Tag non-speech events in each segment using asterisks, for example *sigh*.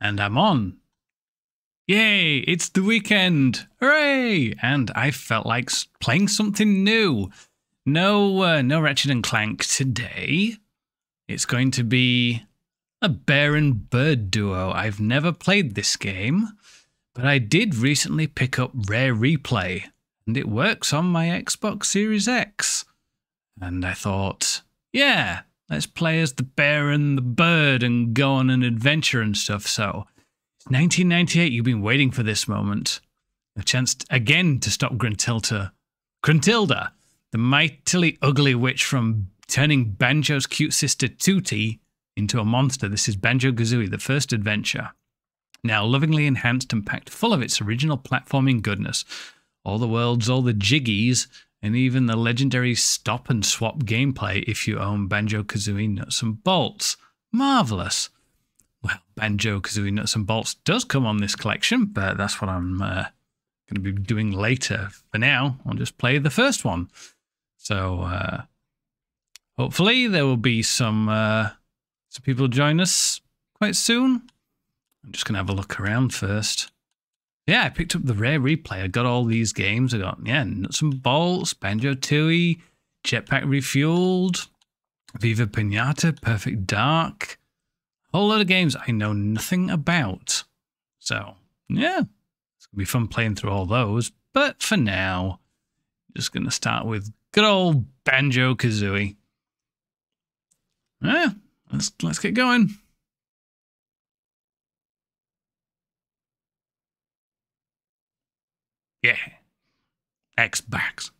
And I'm on. Yay, it's the weekend. Hooray! And I felt like playing something new. No, uh, no Ratchet and Clank today. It's going to be a bear and bird duo. I've never played this game, but I did recently pick up Rare Replay, and it works on my Xbox Series X. And I thought, yeah, let's play as the bear and the bird and go on an adventure and stuff. So, 1998, you've been waiting for this moment. A chance again to stop Gruntilda. Gruntilda, the mightily ugly witch from turning Banjo's cute sister Tooty into a monster. This is Banjo Kazooie, the first adventure. Now lovingly enhanced and packed full of its original platforming goodness. All the worlds, all the jiggies, and even the legendary stop and swap gameplay if you own Banjo Kazooie Nuts and Bolts. Marvelous. Well, Banjo Kazooie Nuts and Bolts does come on this collection, but that's what I'm uh, going to be doing later. For now, I'll just play the first one. So uh, hopefully there will be some uh, some people join us quite soon. I'm just going to have a look around first. Yeah, I picked up the rare replay. I got all these games. I got, yeah, Nuts and Bolts, Banjo Tooie, Jetpac Refuelled, Viva Pinata, Perfect Dark. A whole lot of games I know nothing about. So, yeah, it's going to be fun playing through all those. But for now, just going to start with good old Banjo Kazooie. Yeah, let's, let's get going. Yeah. Xbox.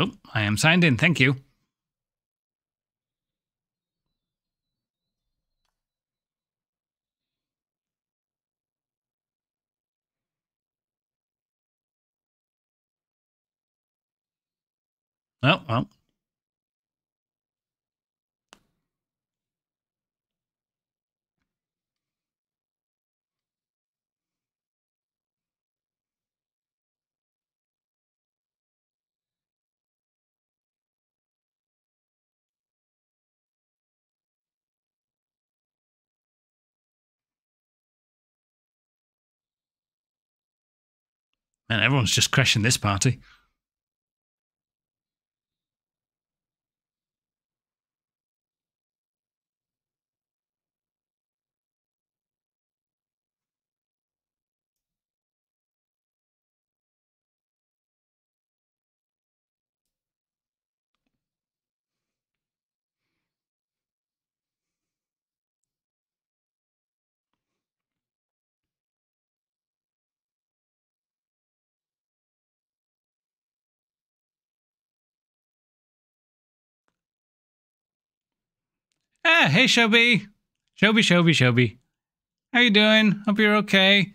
Oh, I am signed in. Thank you. Oh, well. Man, everyone's just crashing this party. Ah, hey Shelby. Shelby, Shelby, Shelby. How you doing? Hope you're okay.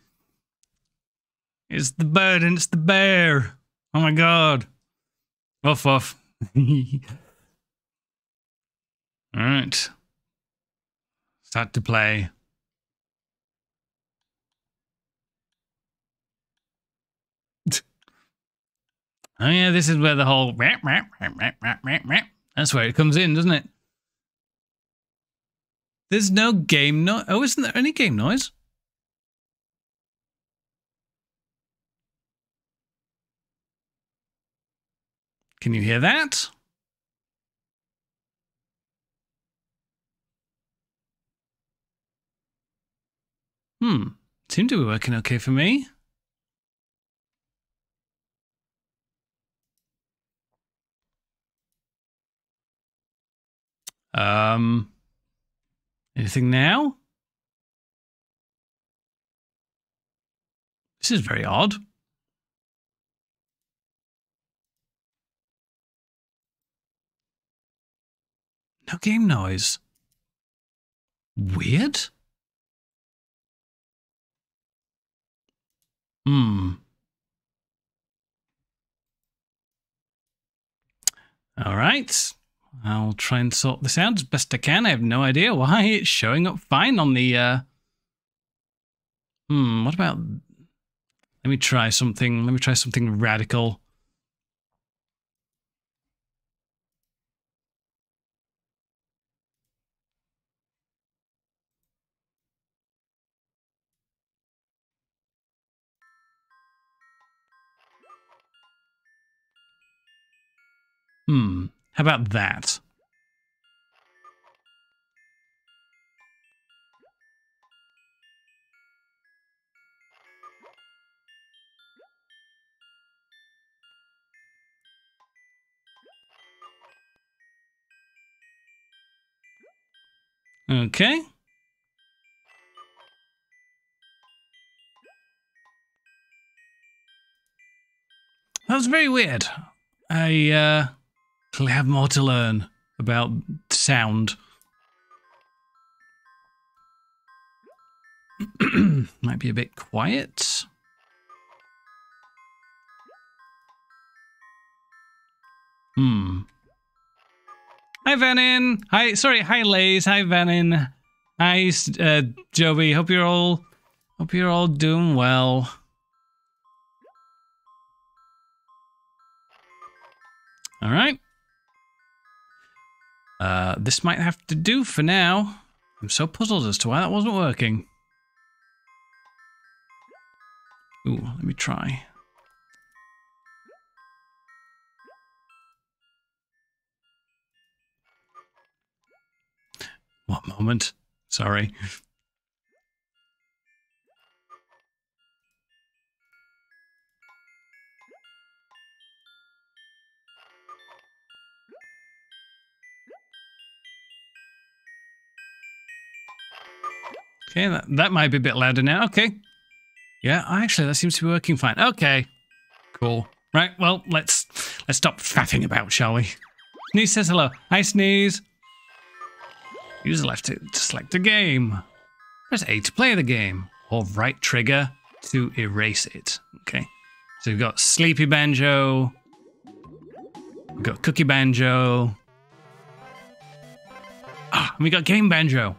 It's the bird and it's the bear. Oh my god. Woof woof. *laughs* Alright. Start to play. *laughs* Oh yeah, this is where the whole *laughs* that's where it comes in, doesn't it? There's no game noise. Oh, isn't there any game noise? Can you hear that? Hmm. Seemed to be working okay for me. Um... Anything now? This is very odd. No game noise. Weird? Hmm. All right. I'll try and sort this out as best I can. I have no idea why it's showing up fine on the... Uh... Hmm, what about... Let me try something. Let me try something radical. How about that? Okay. That was very weird. I uh, have more to learn about sound. *clears throat* Might be a bit quiet. Hmm. Hi, Vanin. Hi, sorry. Hi, Lays. Hi, Vanin. Hi, uh, Joey. Hope you're all, hope you're all doing well. All right. Uh, this might have to do for now. I'm so puzzled as to why that wasn't working. Ooh, let me try. What moment? Sorry. Okay, that, that might be a bit louder now. Okay. Yeah, actually, that seems to be working fine. Okay. Cool. Right, well, let's let's stop faffing about, shall we? Sneeze says hello. Hi, Sneeze. Use the left to, to select a game. Press A to play the game, or right trigger to erase it. Okay. So we've got Sleepy Banjo. We've got Cookie Banjo. Ah, and we got Game Banjo.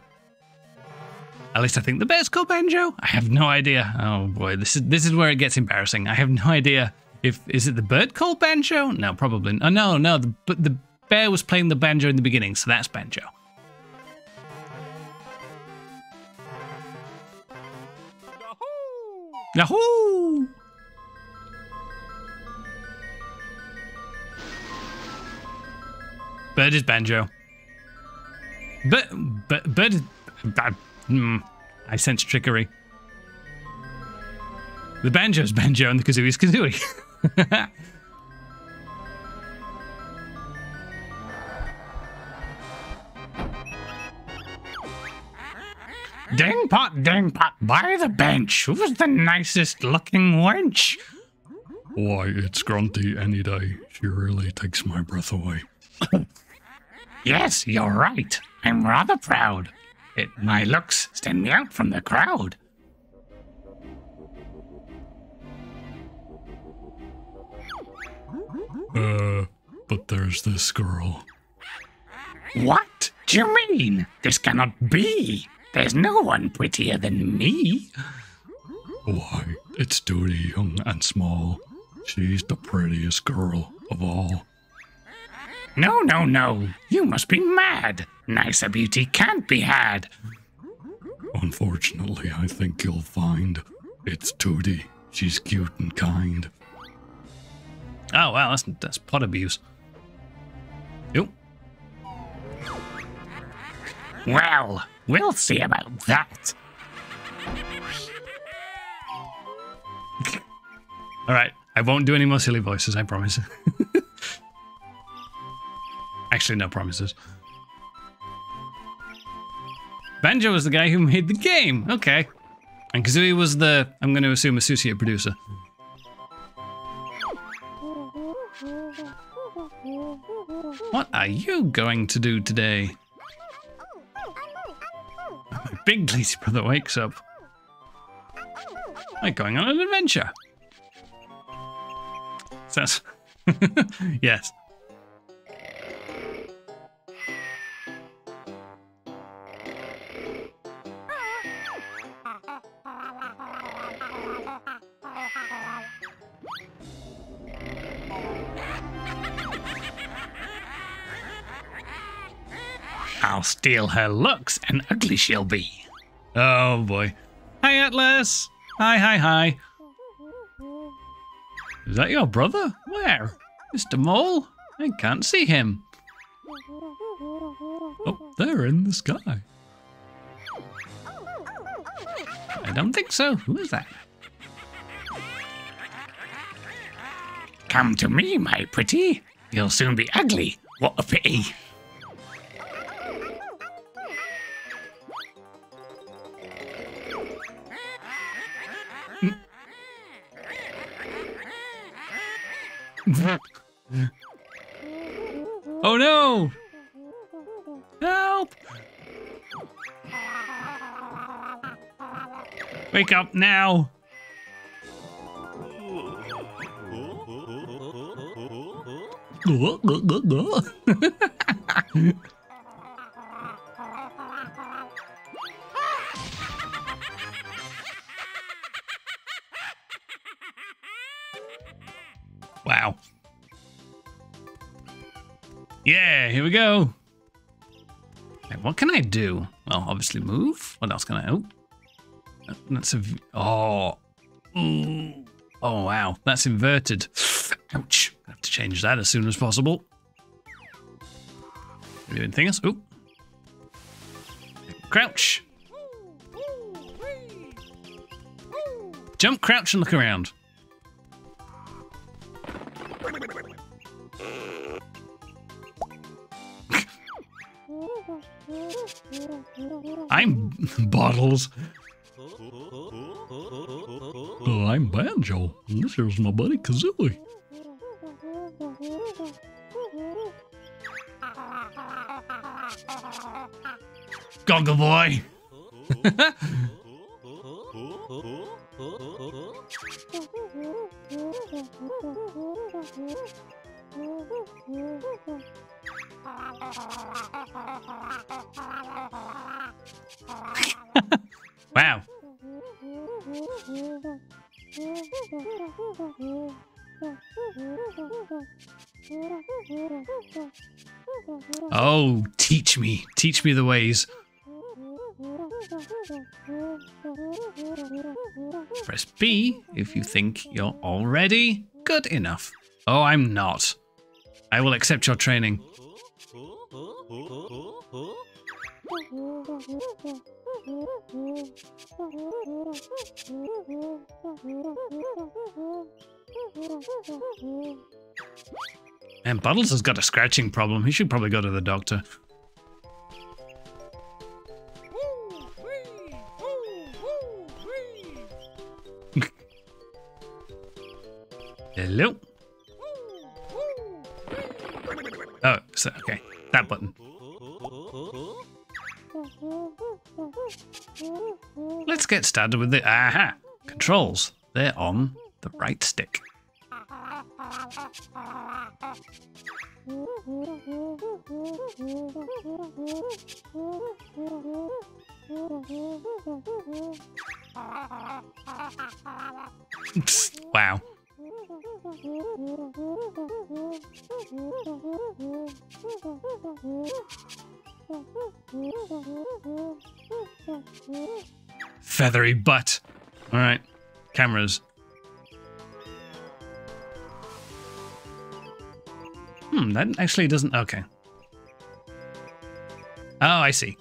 At least I think the bear's called Banjo. I have no idea. Oh boy, this is this is where it gets embarrassing. I have no idea if is it the bird called Banjo? No, probably. Oh no, no. The the bear was playing the banjo in the beginning, so that's Banjo. Yahoo! Bird is banjo. But, but, bird is. Uh, mm, I sense trickery. The banjo's banjo and the kazooie's kazooie. *laughs* Ding pot, ding pot, by the bench. Who's the nicest looking wench? Why, it's Grunty any day. She really takes my breath away. *coughs* yes, you're right. I'm rather proud. It, my looks stand me out from the crowd. Uh, but there's this girl. What do you mean? This cannot be. There's no one prettier than me. Why, it's Tooty, young and small. She's the prettiest girl of all. No, no, no. You must be mad. Nicer beauty can't be had. Unfortunately, I think you'll find it's Tooty. She's cute and kind. Oh wow, that's that's pot abuse. Yep. Well, we'll see about that. All right, I won't do any more silly voices. I promise. *laughs* Actually, no promises. Banjo was the guy who made the game. Okay. And Kazooie was the, I'm going to assume, associate producer. What are you going to do today? My *laughs* big lazy brother wakes up. We're going on an adventure. Says, *laughs* yes. Steal her looks and ugly she'll be. Oh boy. Hi, Atlas. Hi, hi, hi. Is that your brother? Where? Mr. Mole? I can't see him. Up there in the sky. I don't think so. Who is that? Come to me, my pretty. You'll soon be ugly. What a pity. Wake up now! Wow. Yeah, here we go. What can I do? Well, obviously move. What else can I? Oh, that's a. Oh. Ooh. Oh wow, that's inverted. Ouch. I have to change that as soon as possible. Anything else? Ooh. Crouch. Jump, crouch, and look around. *laughs* I'm *laughs* bottles. I'm Banjo. and This here's my buddy Kazooie. *laughs* Goggle boy. Me. Teach me the ways. Press B if you think you're already good enough. Oh, I'm not. I will accept your training. And Buttles has got a scratching problem. He should probably go to the doctor. Hello. Oh, so, okay. That button. Let's get started with the aha controls. They're on the right stick. wow. Feathery butt. All right. Cameras. Hmm, that actually doesn't. Okay. Oh, I see.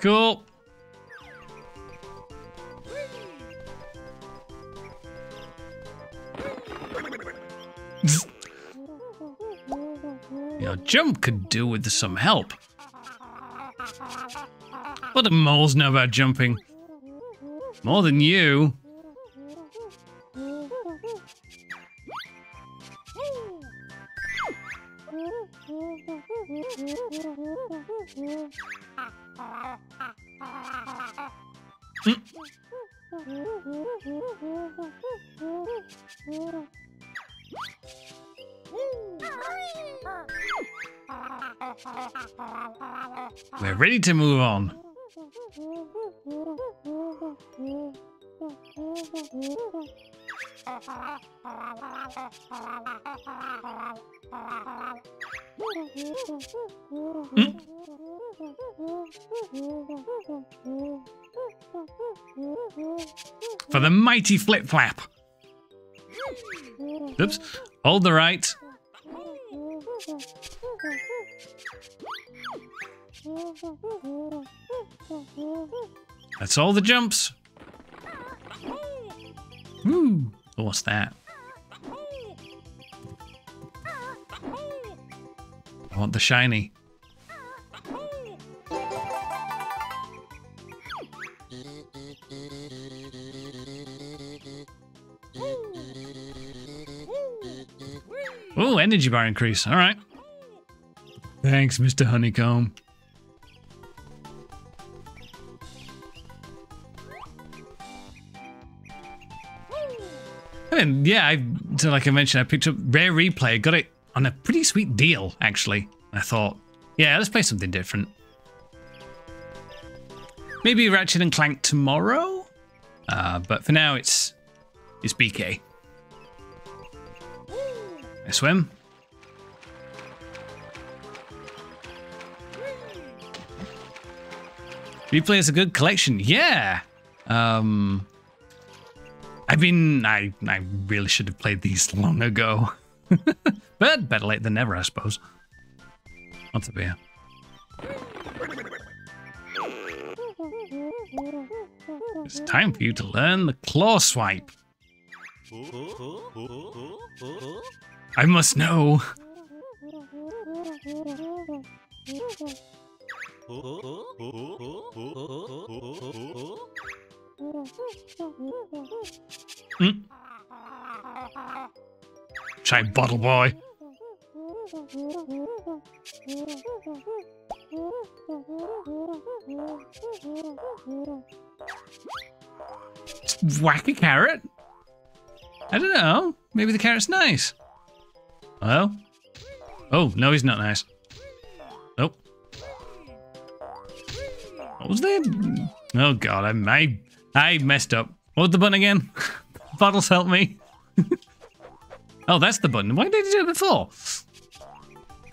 Cool. Your jump could do with some help. What do moles know about jumping? More than you. We're ready to move on. Hmm? For the mighty flip flap. Oops. Hold the right. That's all the jumps. Ooh, oh, what's that? I want the shiny. Oh, energy bar increase. All right. Thanks, Mr. Honeycomb. I mean, yeah, I, so like I mentioned, I picked up Rare Replay, got it on a pretty sweet deal, actually. I thought, yeah, let's play something different. Maybe Ratchet and Clank tomorrow, uh, but for now it's it's BK. I swim. Replay is a good collection. Yeah. Um, I've been. I I really should have played these long ago, *laughs* but better late than never, I suppose. What's a beer? It's time for you to learn the claw swipe. I must know. Hmm? Try bottle boy. Just whack a carrot? I don't know. Maybe the carrot's nice. Well? Oh, no, he's not nice. Nope. What was that? Oh god, I I, I messed up. What the button again? *laughs* Bottles help me. *laughs* oh, that's the button. Why did you do it before?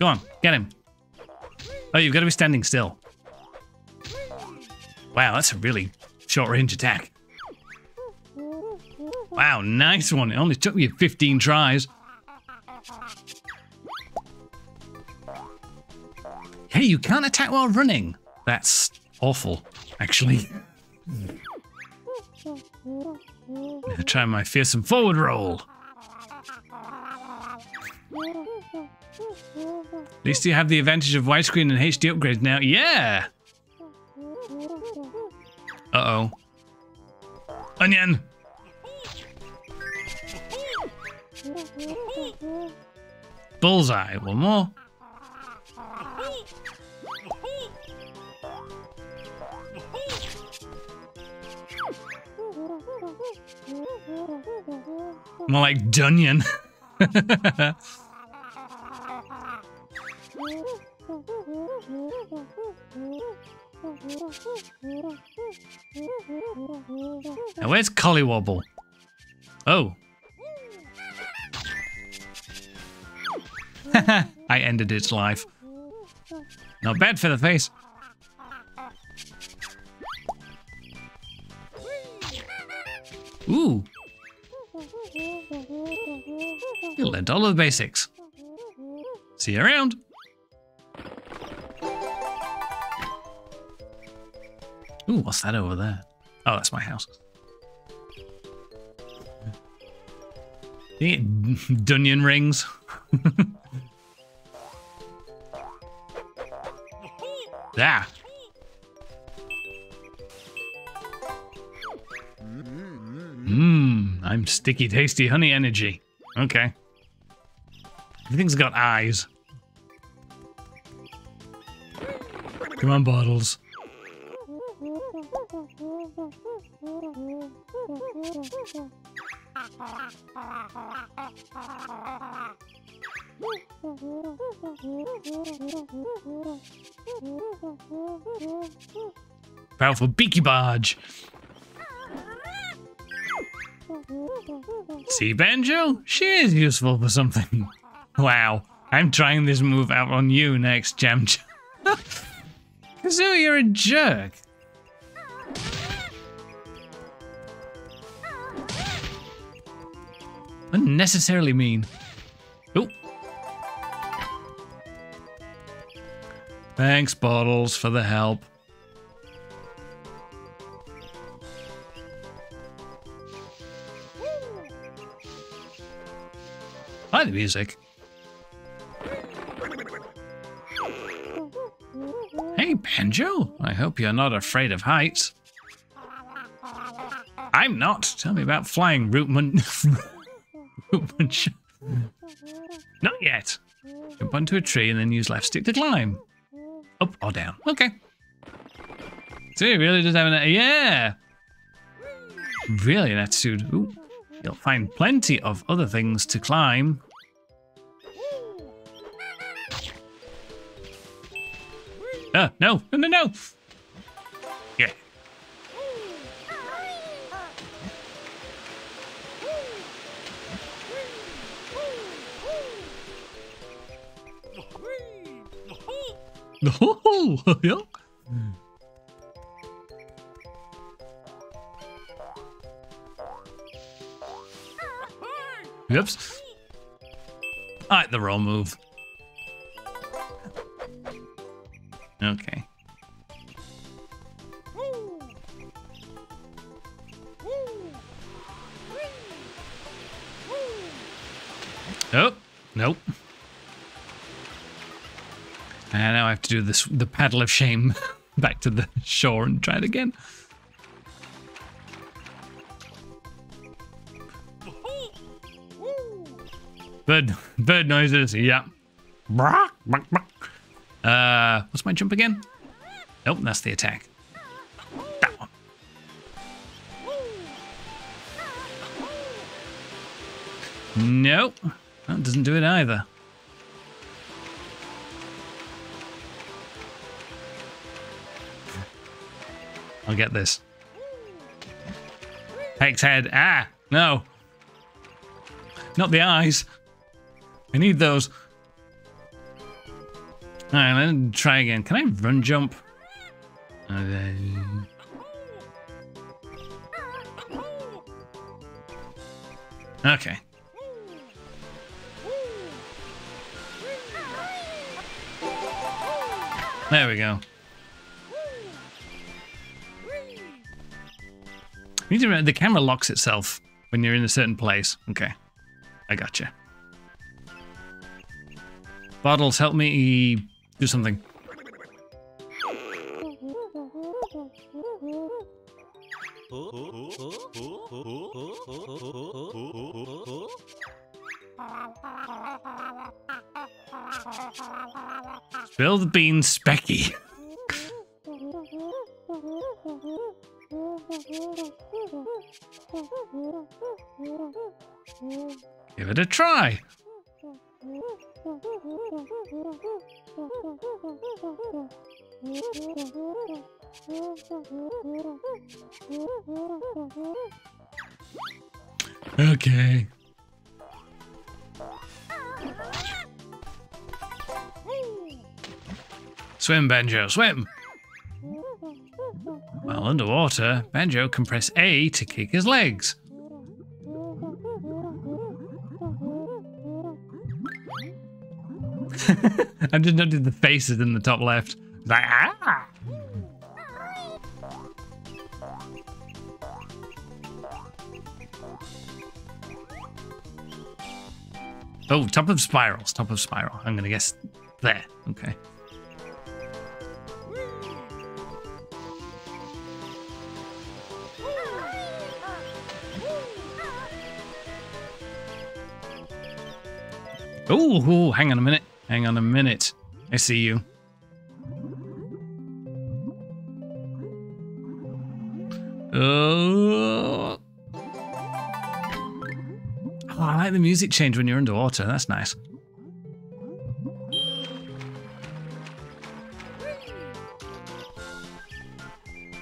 Go on, get him. Oh, you've got to be standing still. Wow, that's a really short range attack. Wow, nice one. It only took me 15 tries. Hey, you can't attack while running. That's awful, actually. *laughs* Gonna try my fearsome forward roll. At least you have the advantage of widescreen and HD upgrades now. Yeah! Uh-oh. Onion! Bullseye. One more. More like Dunyan. now where's Colliwobble? Oh. *laughs* I ended its life. Not bad for the face. Ooh. You learned all of the basics. See you around. Ooh, what's that over there? Oh, that's my house. *laughs* Dunyan rings. *laughs* yeah. I'm sticky, tasty honey energy. Okay. Everything's got eyes. Come on, bottles. Powerful beaky barge. See, Banjo? She is useful for something. *laughs* Wow, I'm trying this move out on you next, Jam *laughs* Kazoo, you're a jerk. Unnecessarily mean. Oh. Thanks, Bottles, for the help. Music. Hey, Banjo. I hope you're not afraid of heights. I'm not. Tell me about flying, Rootman. *laughs* Rootman. Not yet. Jump onto a tree and then use left stick to climb. Up or down. Okay. So he really does have an... Yeah! Really an attitude. Ooh. You'll find plenty of other things to climb. Oh, no, no, no, no! Yeah. Oh, *laughs* yeah. Oops. Alright, the roll move. Okay. Oh, nope. And now I have to do this the paddle of shame *laughs* back to the shore and try it again. Bird bird noises, yeah. Uh what's my jump again? Nope, that's the attack. That one. Nope. That doesn't do it either. I'll get this. Hex head. Ah, no. Not the eyes. I need those. Alright, let's try again. Can I run jump? Okay. Okay. There we go. Need to remember, the camera locks itself when you're in a certain place. Okay. I gotcha. Bottles, help me do something. Spill the beans, Specky. Give it a try. Swim, Banjo, swim! While underwater, Banjo can press A to kick his legs. *laughs* I just noted the faces in the top left. Like, ah! Oh, top of spirals, top of spiral. I'm gonna guess there. Okay. Oh, hang on a minute. Hang on a minute. I see you. Oh. oh, I like the music change when you're underwater. That's nice.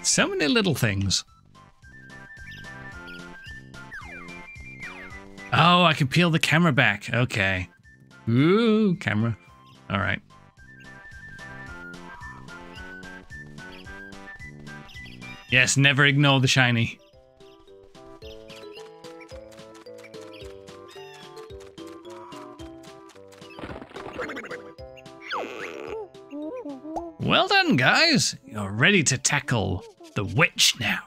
So many little things. Oh, I can peel the camera back. Okay. Ooh, camera. All right. Yes, never ignore the shiny. Well done, guys. You're ready to tackle the witch now.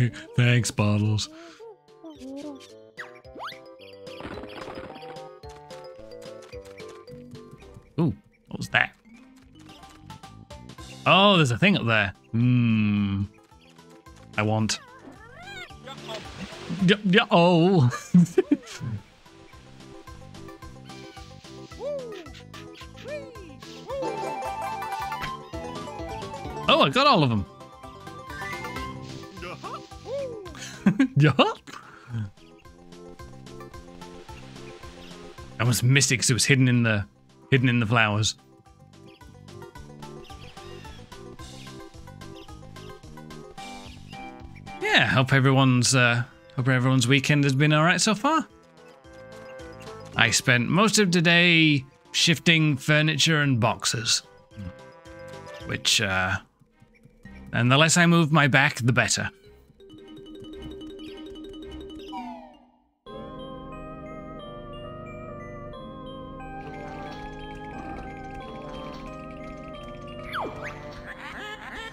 *laughs* Thanks, Bottles. Ooh, what was that? Oh, there's a thing up there. Hmm. I want. Yeah, yeah, oh. *laughs* oh, I got all of them. Yeah. I was missed because it was hidden in the hidden in the flowers. Yeah, hope everyone's uh, hope everyone's weekend has been all right so far. I spent most of today shifting furniture and boxes, which, uh, and the less I move my back, the better.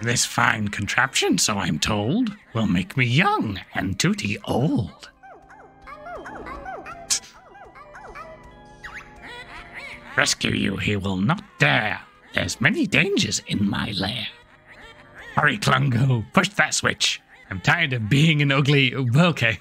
This fine contraption, so I'm told, will make me young and Tooty old. Rescue you he will not dare. There's many dangers in my lair. Hurry, Klungo, push that switch. I'm tired of being an ugly. Okay.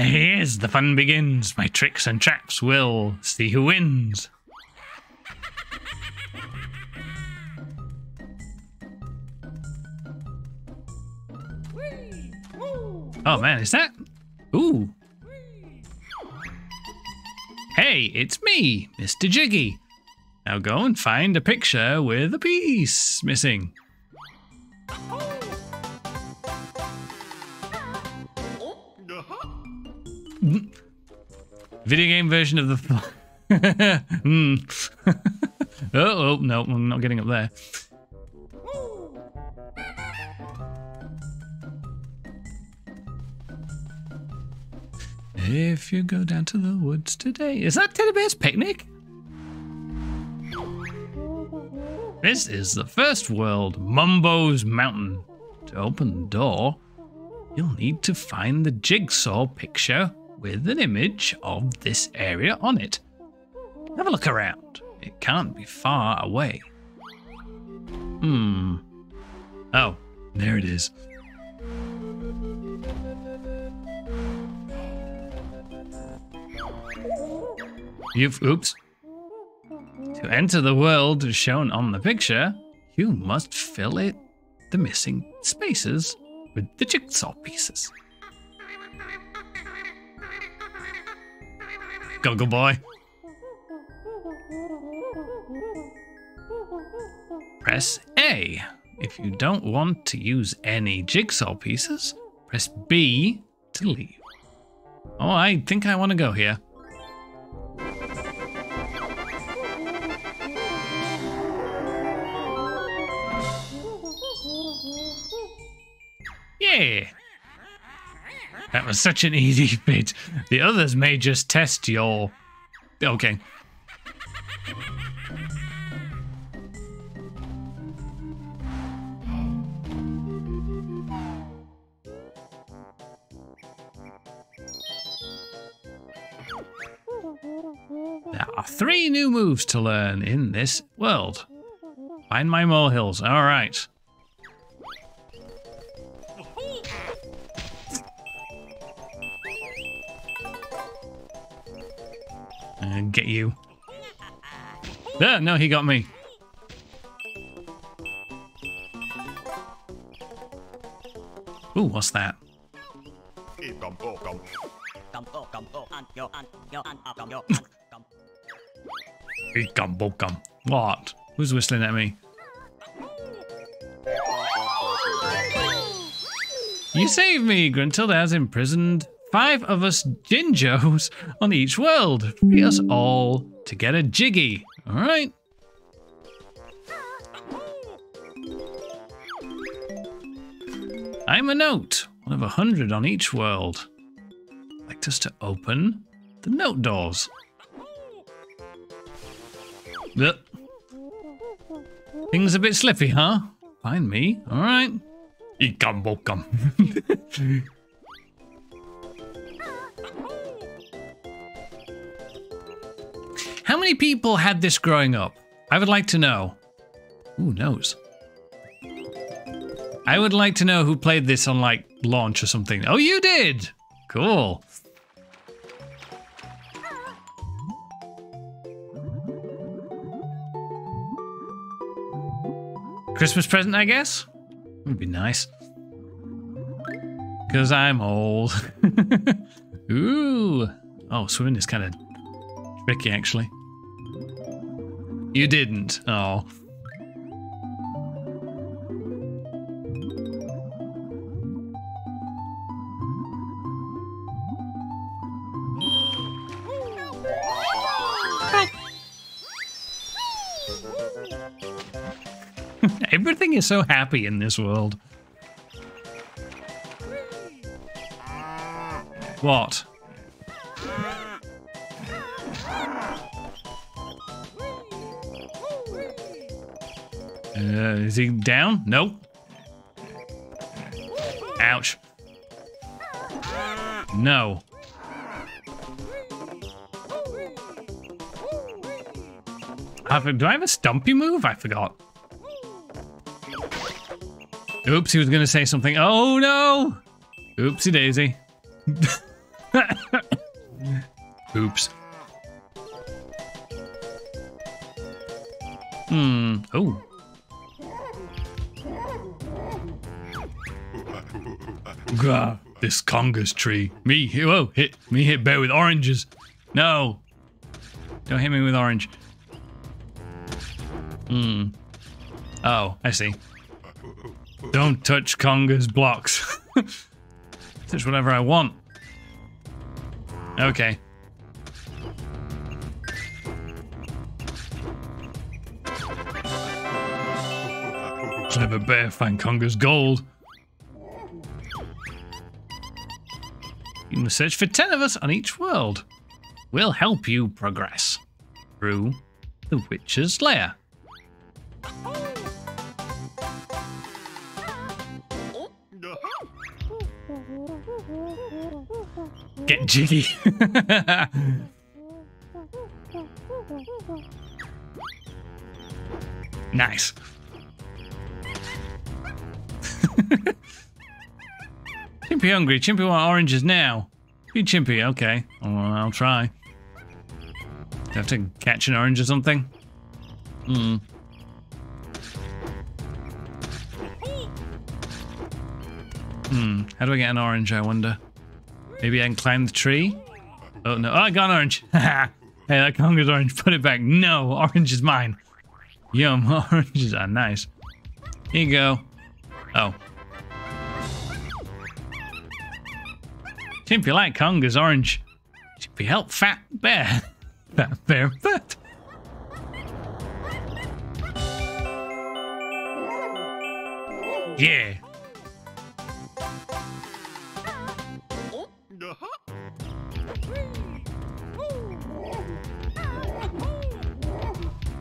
Here's the fun begins. My tricks and traps will see who wins. Oh man, is that? Ooh. Hey, it's me, Mr. Jiggy. Now go and find a picture with a piece missing. Oh. Video game version of the. *laughs* Hmm. *laughs* oh, oh, no, I'm not getting up there. If you go down to the woods today. Is that Teddy Bear's Picnic? This is the first world, Mumbo's Mountain. To open the door, you'll need to find the jigsaw picture with an image of this area on it. Have a look around. It can't be far away. Hmm. Oh, there it is. You've. Oops. To enter the world shown on the picture, you must fill it, the missing spaces, with the jigsaw pieces. Goggle boy. Press A. If you don't want to use any jigsaw pieces, press B to leave. Oh, I think I want to go here. Yeah. That was such an easy *laughs* bit. The others may just test your. Okay. There are three new moves to learn in this world. Find my molehills. All right. get you. There, no, he got me. Ooh, what's that? gum, gum. What? Who's whistling at me? You saved me! Gruntilda has imprisoned five of us Jinjos on each world. Free us all to get a jiggy. Alright. I'm a note, one of a hundred on each world. I'd like us to open the note doors. Yep. Things a bit slippy, huh? Find me, alright. Ikam bokam. *laughs* How many people had this growing up? I would like to know. Who knows? I would like to know who played this on like launch or something. Oh, you did! Cool. Christmas present, I guess? Would be nice. Because I'm old. *laughs* Ooh. Oh, swimming is kind of tricky, actually. You didn't. Oh. *laughs* Everything is so happy in this world. What? Uh, is he down? Nope. Ouch. No. Have, do I have a stumpy move? I forgot. Oops, he was going to say something. Oh no! Oopsie daisy. *laughs* Oops. Hmm. Oh. This Conga's tree. Me, whoa, hit me hit bear with oranges. No. Don't hit me with orange. Hmm. Oh, I see. Don't touch Conga's blocks. *laughs* touch whatever I want. Okay. Clever bear find Conga's gold. Must search for 10 of us on each world. We'll help you progress through the Witch's Lair. Get jiggy. *laughs* nice. *laughs* Chimpy hungry. Chimpy want oranges now. Be Chimpy, okay. I'll try. Do I have to catch an orange or something? Hmm. Hmm. How do I get an orange, I wonder? Maybe I can climb the tree? Oh, no. Oh, I got an orange. *laughs* hey, that Conga's orange. Put it back. No, orange is mine. Yum, *laughs* oranges are nice. Here you go. Oh. Chimpy like Conga's orange. Chimpy help fat bear. *laughs* Fat bear fat. Yeah.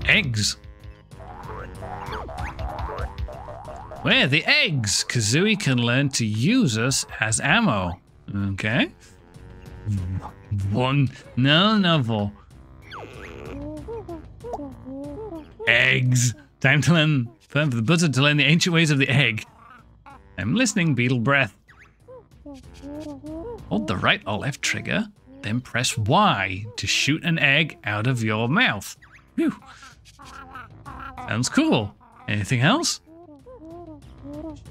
Eggs. Where the eggs? Kazooie can learn to use us as ammo. Okay. One. No, novel. Eggs. Time to learn. Time for the buzzer to learn the ancient ways of the egg. I'm listening, Beetle Breath. Hold the right or left trigger, then press Y to shoot an egg out of your mouth. Sounds cool. Anything else?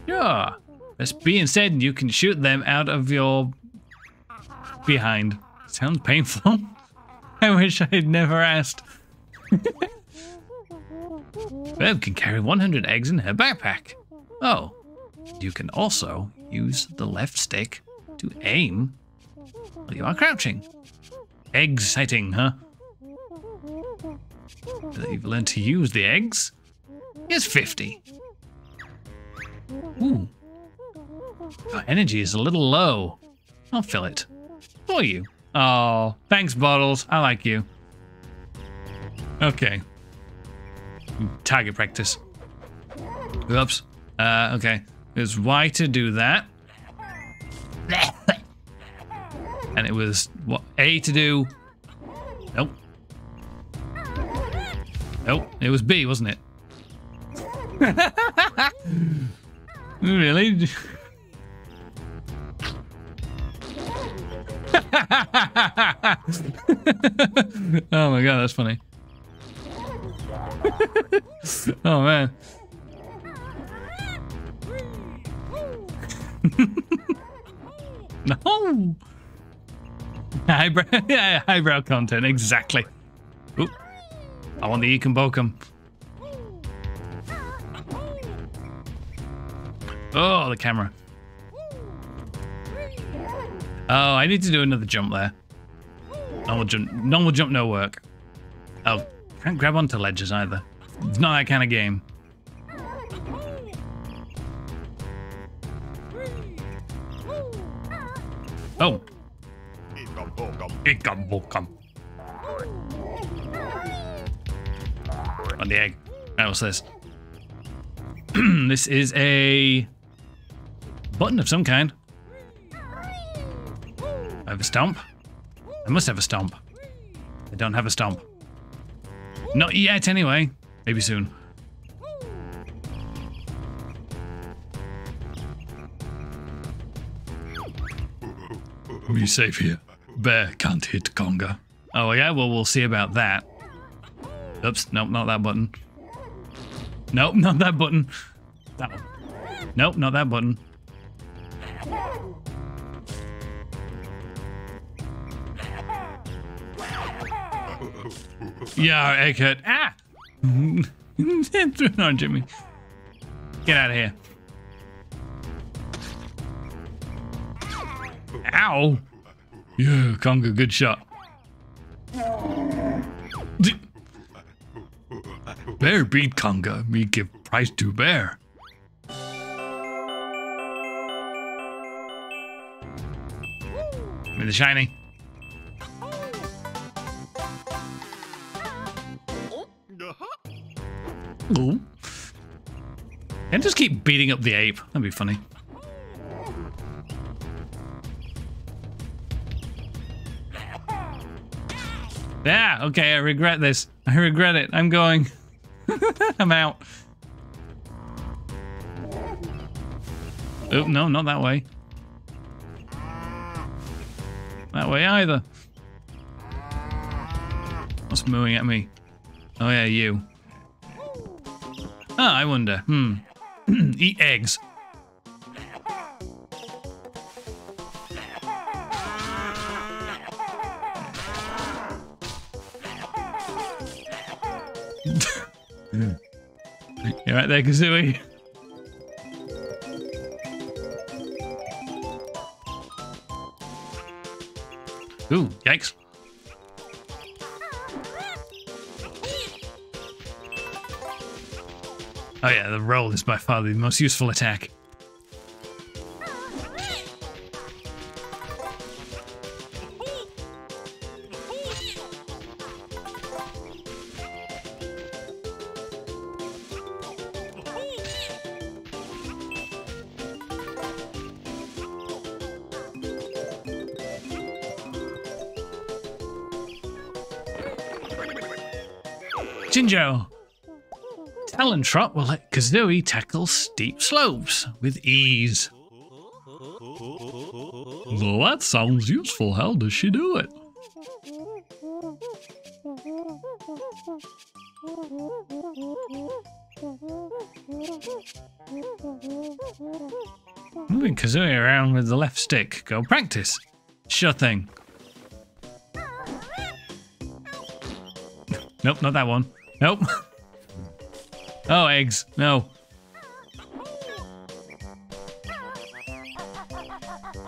Sure. Press being said, you can shoot them out of your behind. Sounds painful. *laughs* I wish I had never asked. *laughs* Bev can carry 100 eggs in her backpack. Oh, you can also use the left stick to aim while you are crouching. Exciting, huh? You've learned to use the eggs. Here's 50. Ooh. Our energy is a little low. I'll fill it. For you. Oh, thanks, Bottles. I like you. Okay. Target practice. Oops. Uh, okay. There's Y to do that. And it was what A to do. Nope. Nope. It was B, wasn't it? *laughs* really? *laughs* *laughs* oh my god, that's funny. *laughs* oh man. *laughs* no. Highbrow, yeah, highbrow content, exactly. Oop. I want the Econ Bokum. Oh, the camera. Oh, I need to do another jump there. Normal jump, normal jump, no work. Oh, can't grab onto ledges either. It's not that kind of game. Oh. On the egg. Right, what's this? *clears throat* this is a button of some kind. I have a stomp. I must have a stomp. I don't have a stomp. Not yet, anyway. Maybe soon. We safe here. Bear can't hit Conga. Oh, yeah? Well, we'll see about that. Oops. Nope, not that button. Nope, *laughs* not that button. That one. Nope, not that button. Yeah, egghead. Ah! *laughs* Threw it on Jimmy. Get out of here. Ow! Yeah, Conga, good shot. Bear beat Conga. Me give prize to Bear. With the shiny. Ooh. And just keep beating up the ape. That'd be funny. Yeah, okay, I regret this. I regret it. I'm going. *laughs* I'm out. Oh, no, not that way. That way either. What's mooing at me? Oh yeah, you. Ah, I wonder. Hmm. *clears throat* Eat eggs. *laughs* You're right there, Kazooie. Ooh, yikes. Oh yeah, the roll is by far the most useful attack. Jinjo! Talon Trot will let Kazooie tackle steep slopes with ease. Well, that sounds useful. How does she do it? Moving Kazooie around with the left stick. Go practice. Sure thing. Nope, not that one. Nope. *laughs* oh, eggs. No.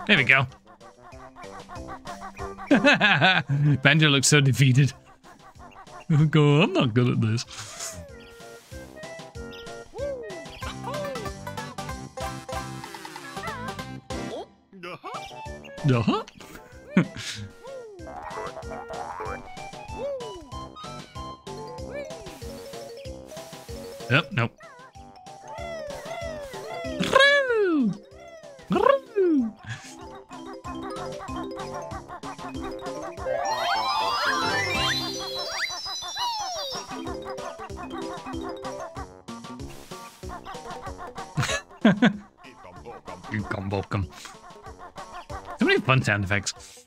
There we go. *laughs* Banjo looks so defeated. *laughs* Go, I'm not good at this. Uh-huh. Yep, Fun sound effects.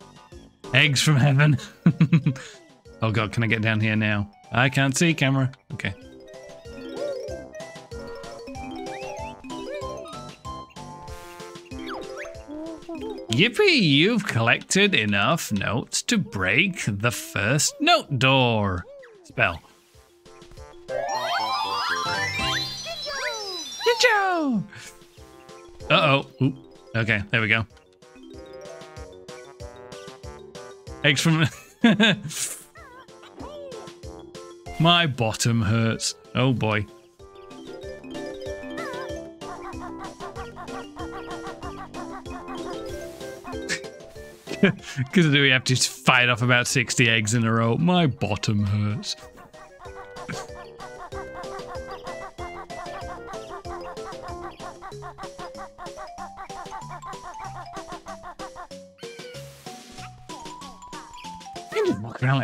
Eggs from heaven. *laughs* oh god, can I get down here now? I can't see camera. Okay. Yippee, you've collected enough notes to break the first note door. Spell. Joe. Uh oh. Okay, there we go. Eggs from. My bottom hurts. Oh boy. *laughs* Because we have to fight off about 60 eggs in a row. My bottom hurts.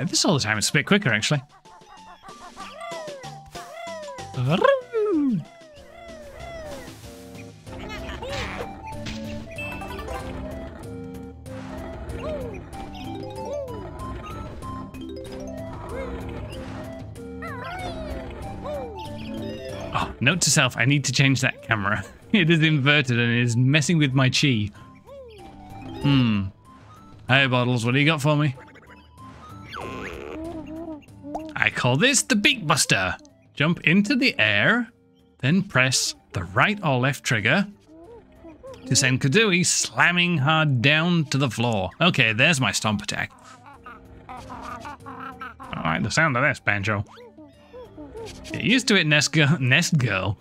This all the time. It's a bit quicker, actually. Oh, note to self, I need to change that camera. *laughs* It is inverted and it is messing with my chi. Hmm. Hey, Bottles, what do you got for me? Call this the Beak Buster. Jump into the air, then press the right or left trigger to send Kazooie slamming hard down to the floor. Okay, there's my stomp attack. I like the sound of this, Banjo. Get used to it, Nest Girl. Nest Girl.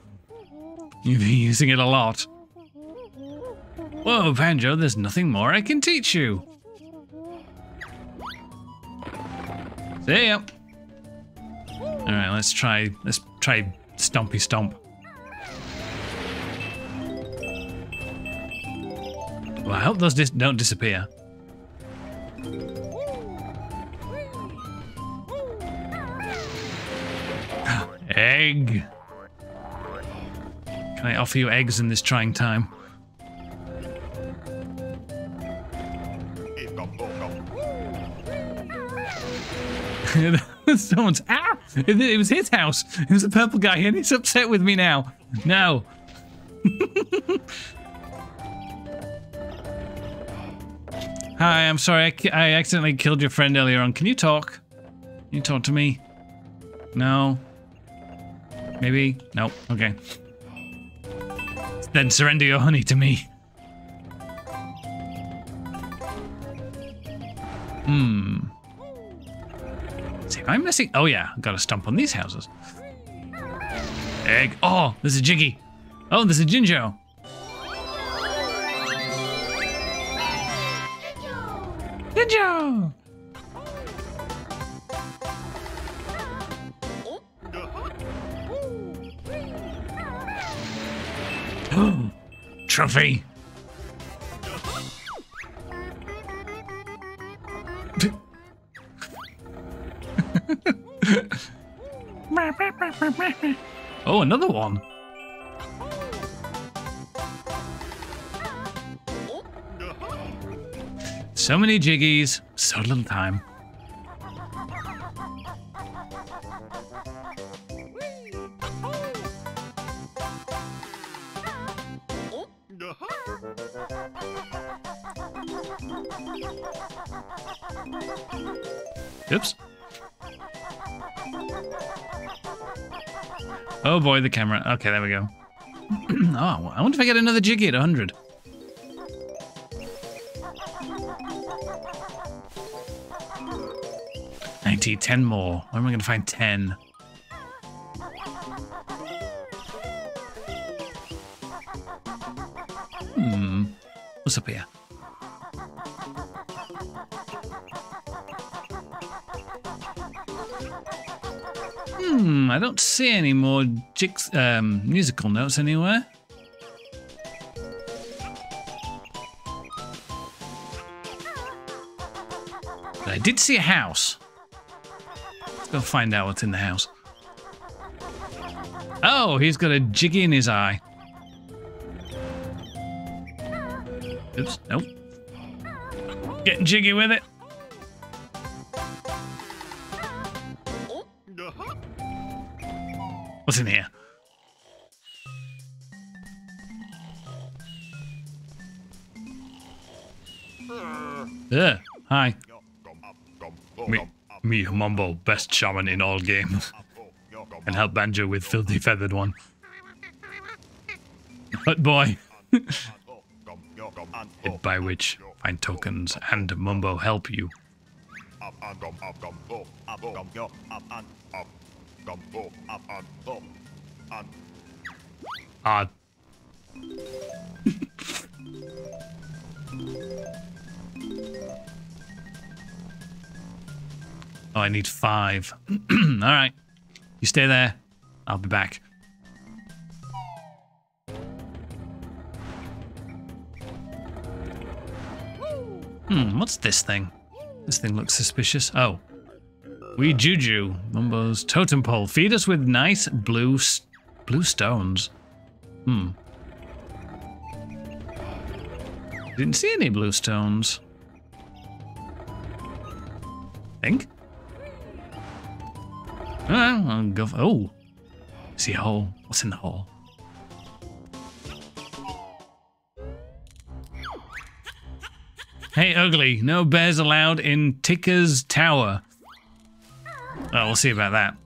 You've been using it a lot. Whoa, Banjo, there's nothing more I can teach you. See ya. All right, let's try. Let's try Stompy Stomp. Well, I hope those dis don't disappear. *gasps* Egg. Can I offer you eggs in this trying time? *laughs* Someone's *laughs* ah! It, was his house. It was a purple guy, and he's upset with me now. No. *laughs* Hi, I'm sorry. I, I accidentally killed your friend earlier on. Can you talk? Can you talk to me? No. Maybe? No. Okay. Then surrender your honey to me. Hmm. See, am I missing? Oh yeah, gotta stump on these houses. Egg. Oh, there's a Jiggy. Oh, there's a Jinjo. Jinjo. *gasps* Trophy. *laughs* oh, another one. So many jiggies, so little time. avoid the camera. Okay, there we go. *clears throat* oh, I wonder if I get another Jiggy at 100. Ninety, ten more. Where am I going to find ten? Hmm. What's up here? Hmm, I don't see any more jigs, um, musical notes anywhere. But I did see a house. Let's go find out what's in the house. Oh, he's got a jiggy in his eye. Oops, nope. Getting jiggy with it. What's in here? Ugh, hi. Me, me, Mumbo, best shaman in all games. and help Banjo with filthy feathered one. But boy, Hit *laughs* by which find tokens and Mumbo help you. Odd. *laughs* oh, I need five. *clears throat* All right, you stay there. I'll be back. Hmm, what's this thing? This thing looks suspicious. Oh. We Juju, Mumbo's totem pole. Feed us with nice blue blue stones. Hmm. Didn't see any blue stones. Think? Ah, I'll go. f- Oh, see a hole. What's in the hole? Hey, ugly. No bears allowed in Ticker's Tower. Oh, we'll see about that.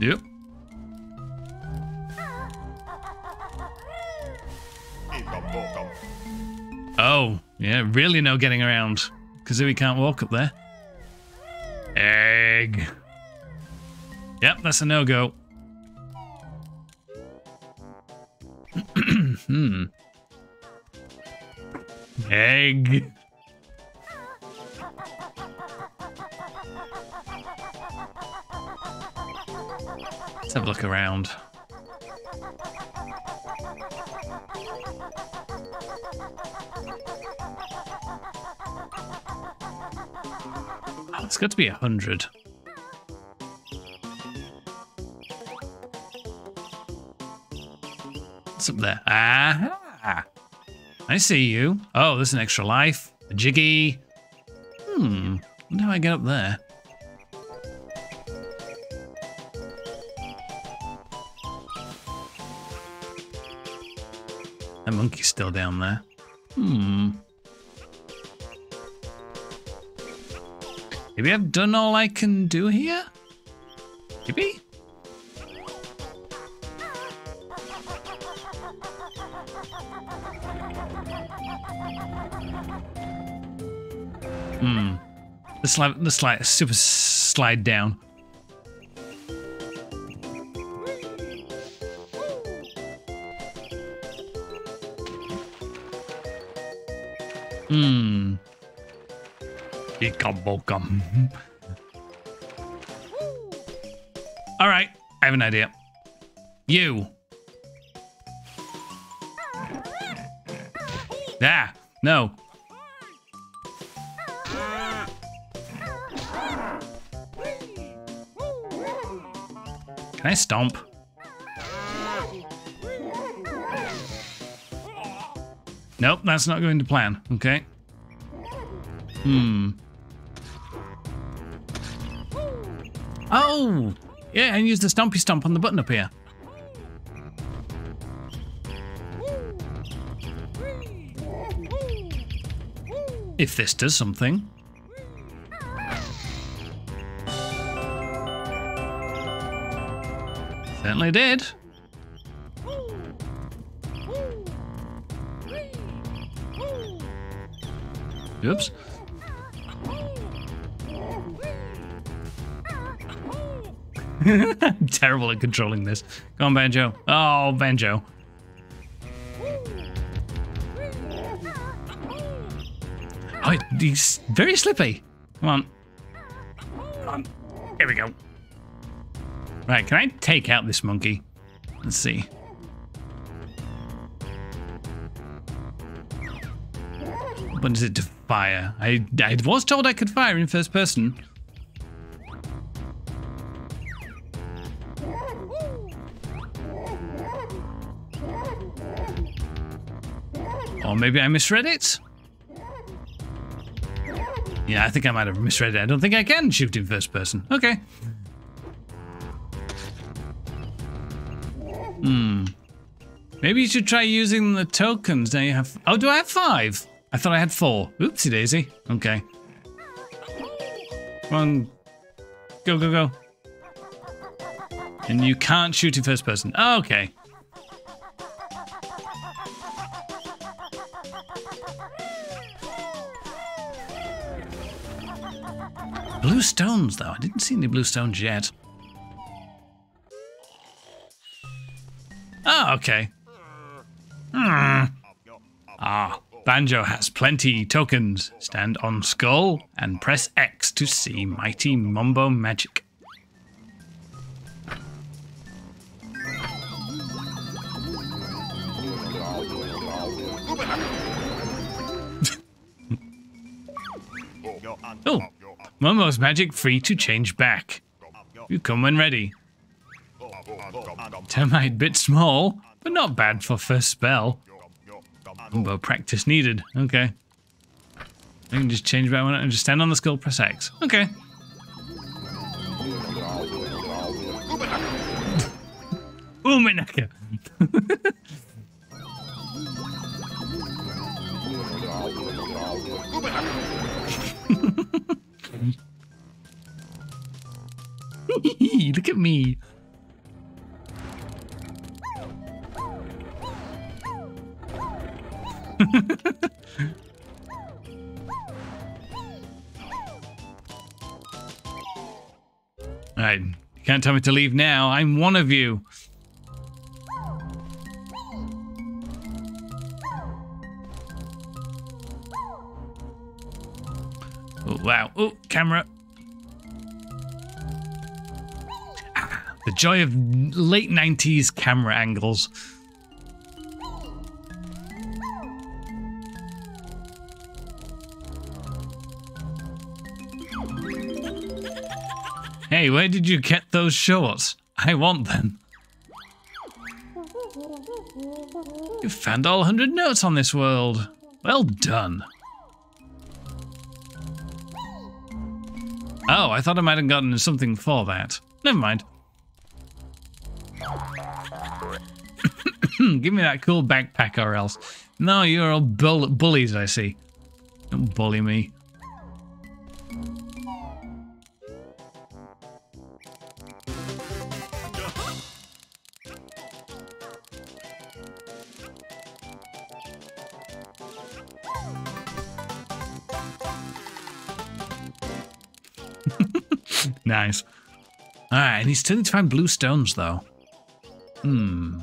Yep. Oh, yeah, really no getting around. cause Kazooie can't walk up there. Egg. Yep, that's a no-go. *clears throat* hmm. Egg. Have a look around. Oh, it's got to be a hundred. What's up there? Ah, I see you. Oh, there's an extra life. A jiggy. Hmm. How I get up there. Monkey's still down there. Hmm. Maybe I've done all I can do here? Maybe? Hmm. The slide, the slide, super slide down. All right, I have an idea. You. Ah, no. Can I stomp? Nope, that's not going to plan. Okay. Hmm. Oh! Yeah, and use the stompy stomp on the button up here. If this does something. Certainly did. Oops. I'm *laughs* terrible at controlling this. Come on, Banjo. Oh, Banjo. Oh, he's very slippy. Come on. Come on. Here we go. Right, can I take out this monkey? Let's see. What is it to fire? I, I was told I could fire in first person. Or maybe I misread it? Yeah, I think I might have misread it. I don't think I can shoot in first person. Okay. Hmm. Maybe you should try using the tokens. Now you have... Oh, do I have five? I thought I had four. Oopsie daisy. Okay. Come on. Go, go, go. And you can't shoot in first person. Okay. Blue stones, though. I didn't see any blue stones yet. Oh, okay. Hmm. Ah, Banjo has plenty tokens. Stand on skull and press X to see mighty Mumbo magic. *laughs* oh, Mumbo's magic free to change back. You come when ready. Termite bit small, but not bad for first spell. Mumbo practice needed. Okay. I can just change back and just stand on the skill, press X. Okay. *laughs* Uminaka. *laughs* *laughs* Look at me. *laughs* Alright, you can't tell me to leave now. I'm one of you. Oh, wow. Oh, camera. The joy of late 90s camera angles. Hey, where did you get those shorts? I want them. You found all 100 notes on this world. Well done. Oh, I thought I might have gotten something for that. Never mind. *coughs* Give me that cool backpack or else. No, you're all bull bullies, I see. Don't bully me. Nice. Alright, and he's still need to find blue stones, though. Hmm.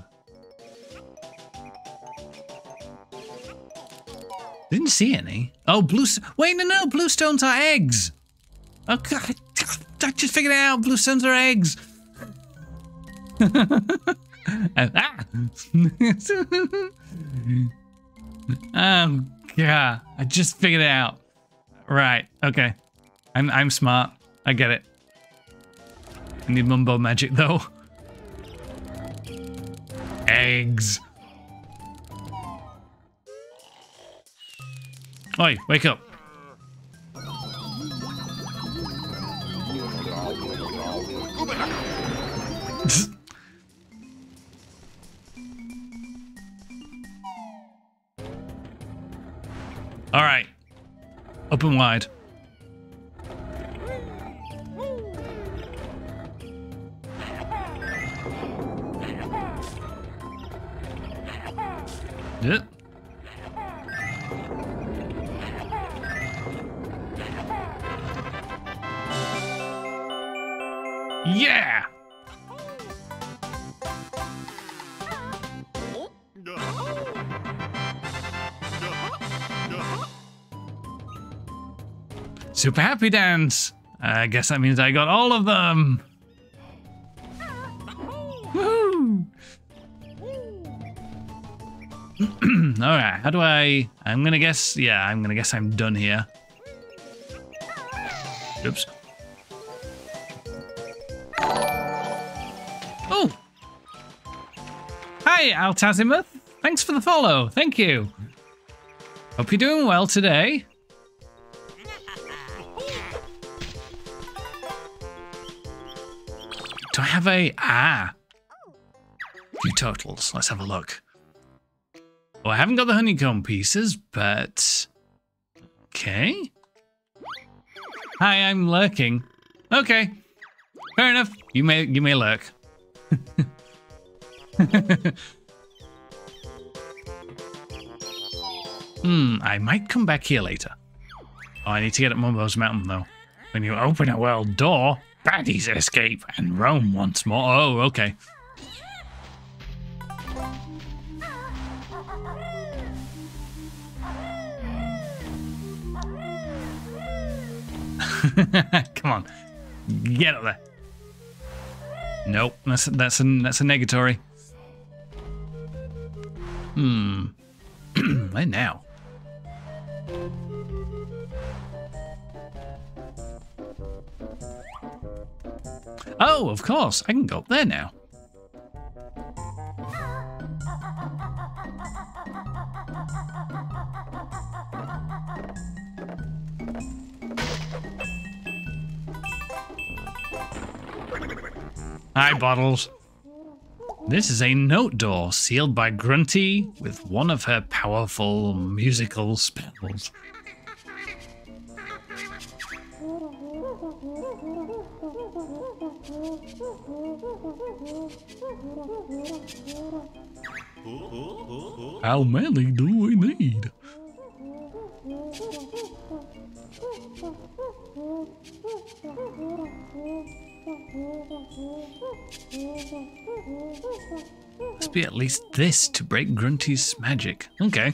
Didn't see any. Oh, blue... Wait, no, no, blue stones are eggs. Oh, God. I just figured it out. Blue stones are eggs. *laughs* ah. *laughs* um, yeah, I just figured it out. Right, okay. I'm, I'm smart. I get it. I need mumbo magic though. Eggs. Oi, wake up. *laughs* All right. Open wide. Yep. Yeah! Super happy dance! I guess that means I got all of them. *clears throat* all right, how do I? I'm gonna guess. Yeah, I'm gonna guess I'm done here. Oops. Oh. Hi, Altazimuth. Thanks for the follow. Thank you. Hope you're doing well today. Do I have a ah? Few totals. Let's have a look. Well, I haven't got the honeycomb pieces, but okay. Hi, I'm lurking. Okay, fair enough. You may you may lurk. *laughs* hmm, I might come back here later. Oh, I need to get up Mumbo's mountain though. When you open a world door, baddies escape and roam once more. Oh, okay. *laughs* Come on, get up there. Nope, that's that's a that's a negatory. Hmm. *clears throat* Where now? Oh, of course, I can go up there now. Hi, Bottles. This is a note door sealed by Grunty with one of her powerful musical spells. How many do we need? Must be at least this to break Grunty's magic. Okay.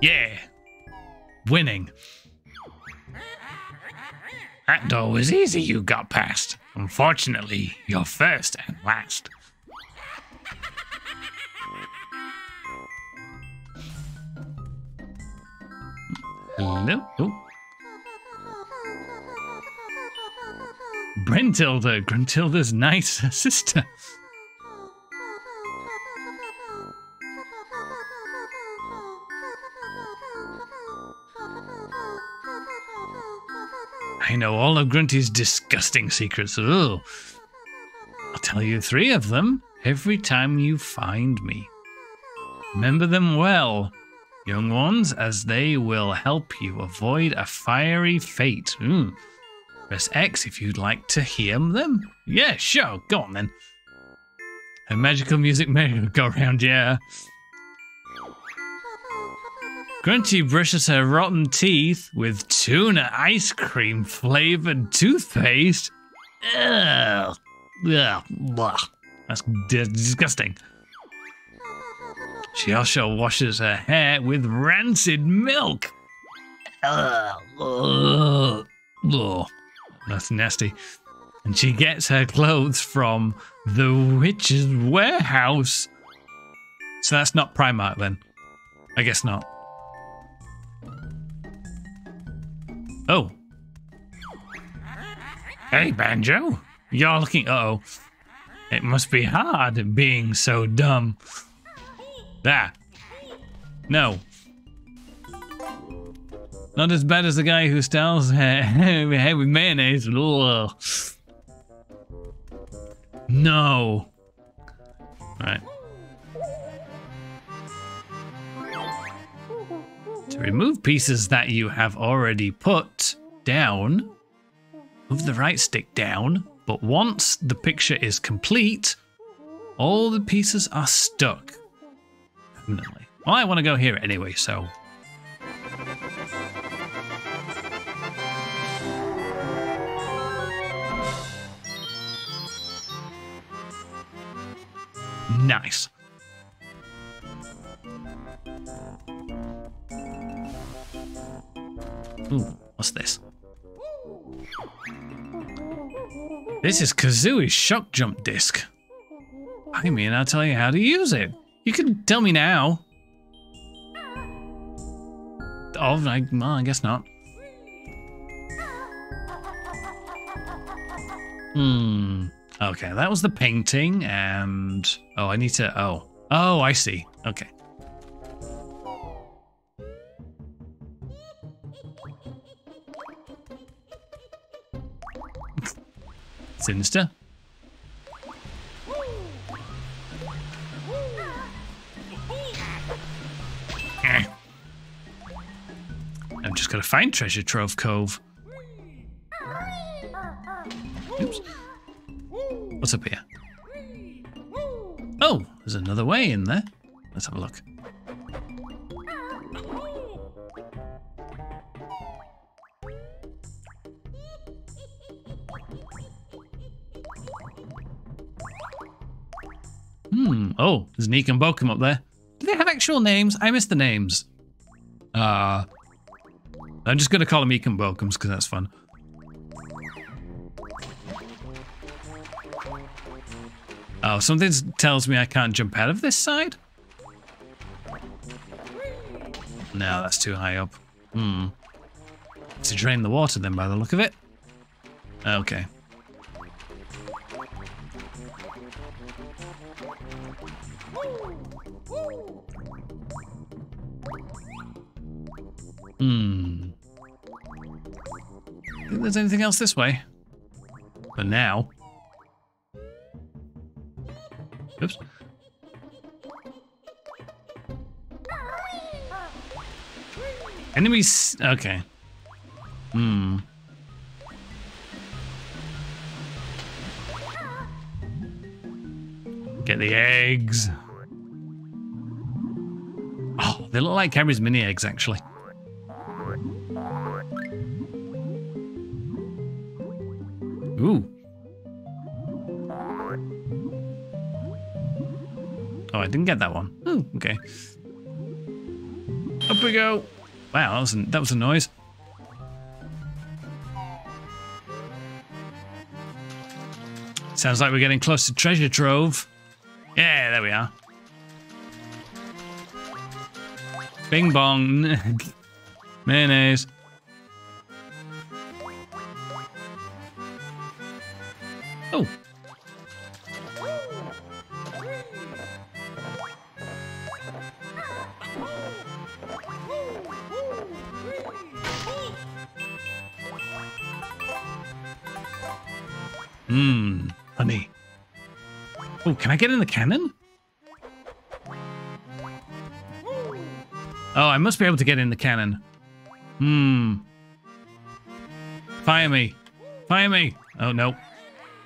Yeah. Winning. That door was easy you got past. Unfortunately, you're first and last. Hello? Oh. Brentilda, Gruntilda's nice *laughs* sister. I know all of Grunty's disgusting secrets. Ugh. I'll tell you three of them every time you find me. Remember them well, young ones, as they will help you avoid a fiery fate. Mm. Press X if you'd like to hear them. Yeah, sure. Go on then. A magical music merry-go-round, *laughs* yeah. Grunty brushes her rotten teeth with tuna ice cream flavored toothpaste. Ugh. Ugh. Blah. That's disgusting. She also washes her hair with rancid milk. Ugh. Ugh. Ugh. That's nasty. And she gets her clothes from the witch's warehouse. So that's not Primark then? I guess not. Oh. Hey, Banjo. You're looking. Uh oh. It must be hard being so dumb. Ah. No. Not as bad as the guy who styles hair with mayonnaise. Ugh. No. Right. To remove pieces that you have already put down, move the right stick down, but once the picture is complete, all the pieces are stuck Well, I want to go here anyway, so. Nice. Ooh, what's this? This is Kazooie's shock jump disc. I mean, I'll tell you how to use it. You can tell me now. Oh, I, well, I guess not. Hmm. Okay, that was the painting, and oh, I need to. Oh, oh, I see. Okay. *laughs* Sinister. I've just to find Treasure Trove Cove. Oops. What's up here? Oh, there's another way in there. Let's have a look. Hmm. Oh, there's Neek and Bokum up there. Do they have actual names? I missed the names. Uh, I'm just going to call Eek and Bokums because that's fun. Oh, something tells me I can't jump out of this side? No, that's too high up. Hmm. To drain the water then by the look of it. Okay. Hmm. Think there's anything else this way? For now. Oops. Enemies. Okay. Hmm. Get the eggs. Oh, they look like Cameron's mini eggs, actually. Ooh. Oh, I didn't get that one. Oh, okay. Up we go. Wow, that was a, that was a noise. Sounds like we're getting close to treasure trove. Yeah, there we are. Bing bong. *laughs* Mayonnaise. Can I get in the cannon? Oh, I must be able to get in the cannon. Hmm. Fire me. Fire me. Oh, no.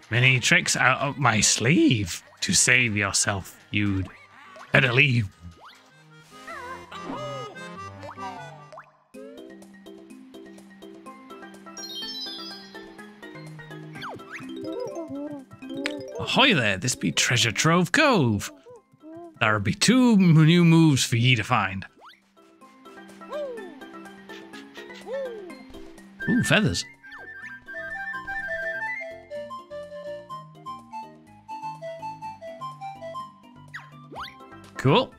Many tricks out of my sleeve. To save yourself, you'd better leave. Ahoy there, this be Treasure Trove Cove. There'll be two new moves for ye to find. Ooh, feathers. Cool.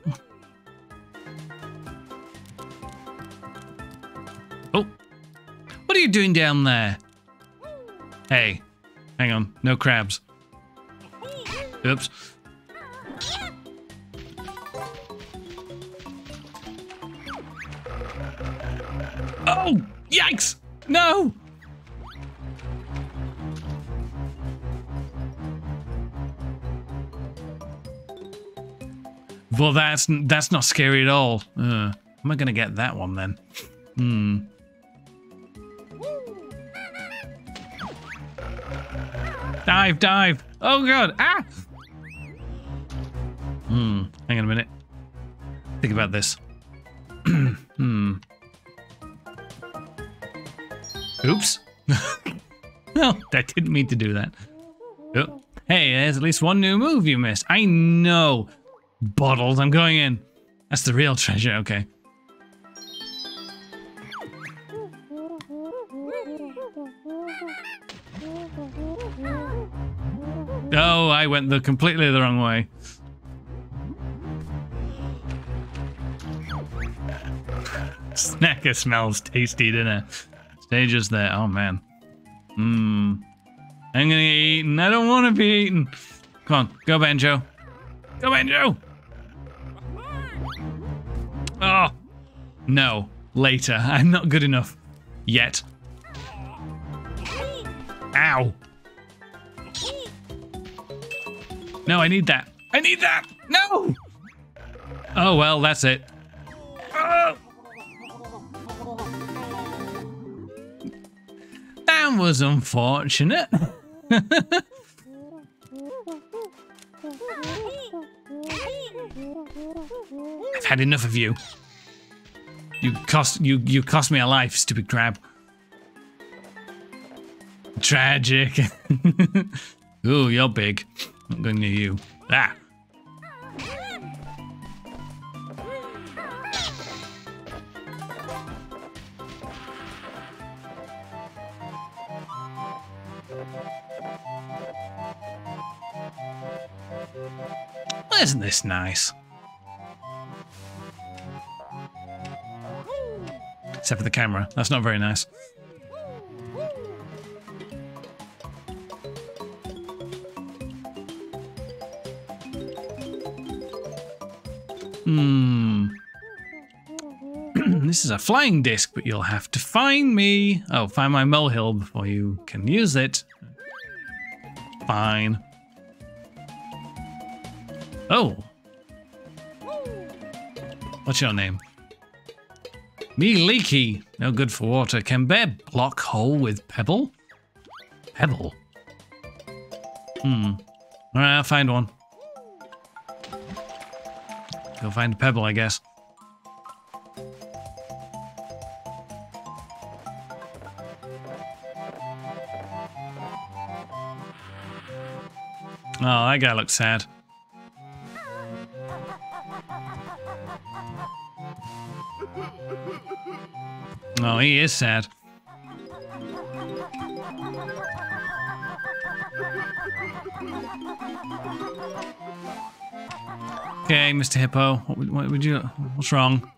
Oh. What are you doing down there? Hey. Hang on. No crabs. Oops. Oh! Yikes! No! Well, that's that's not scary at all. Uh, am I gonna get that one then? Hmm. Dive, dive! Oh god! Ah! On a minute. Think about this. *clears throat* hmm. Oops. *laughs* no, I didn't mean to do that. Oh. Hey, there's at least one new move you missed. I know. Bottles, I'm going in. That's the real treasure, okay. Oh, I went the completely the wrong way. Snacker smells tasty, dinner. Stage is there. Oh man. Mmm. I'm gonna get eaten. I don't want to be eaten. Come on, go Banjo. Go Banjo. Oh. No. Later. *laughs* I'm not good enough. Yet. Ow. No, I need that. I need that. No. Oh, well, that's it. Oh. That was unfortunate. *laughs* I've had enough of you. You cost you you cost me a life, stupid crab. Tragic. *laughs* Ooh, you're big. I'm going near you. Ah. Isn't this nice? Except for the camera. That's not very nice. Hmm. *clears throat* this is a flying disc, but you'll have to find me. Oh, find my molehill before you can use it. Fine. Oh. What's your name? Me leaky. No good for water. Can bear block hole with pebble? Pebble? Hmm. Alright, I'll find one. Go find a pebble, I guess. Oh, that guy looks sad. He is sad. Okay, Mr. Hippo, what would, what would you? What's wrong?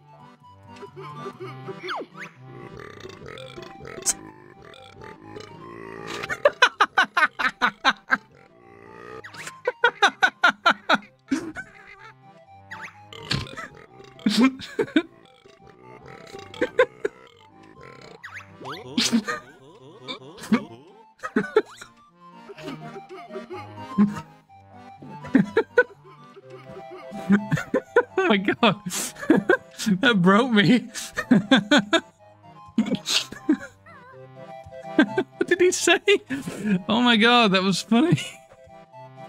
My god, that was funny.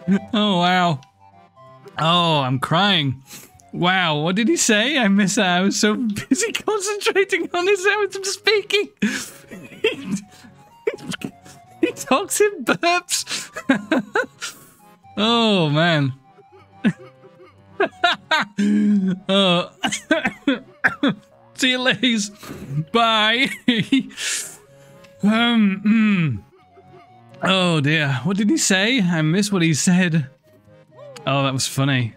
*laughs* oh wow. Oh, I'm crying. Wow, what did he say? I miss that. I was so *laughs* busy concentrating on his him speaking. *laughs* he talks in burps. oh man. oh. *coughs* See you, Lays. Bye. um. Mm. Oh dear. What did he say? I missed what he said. Oh, that was funny.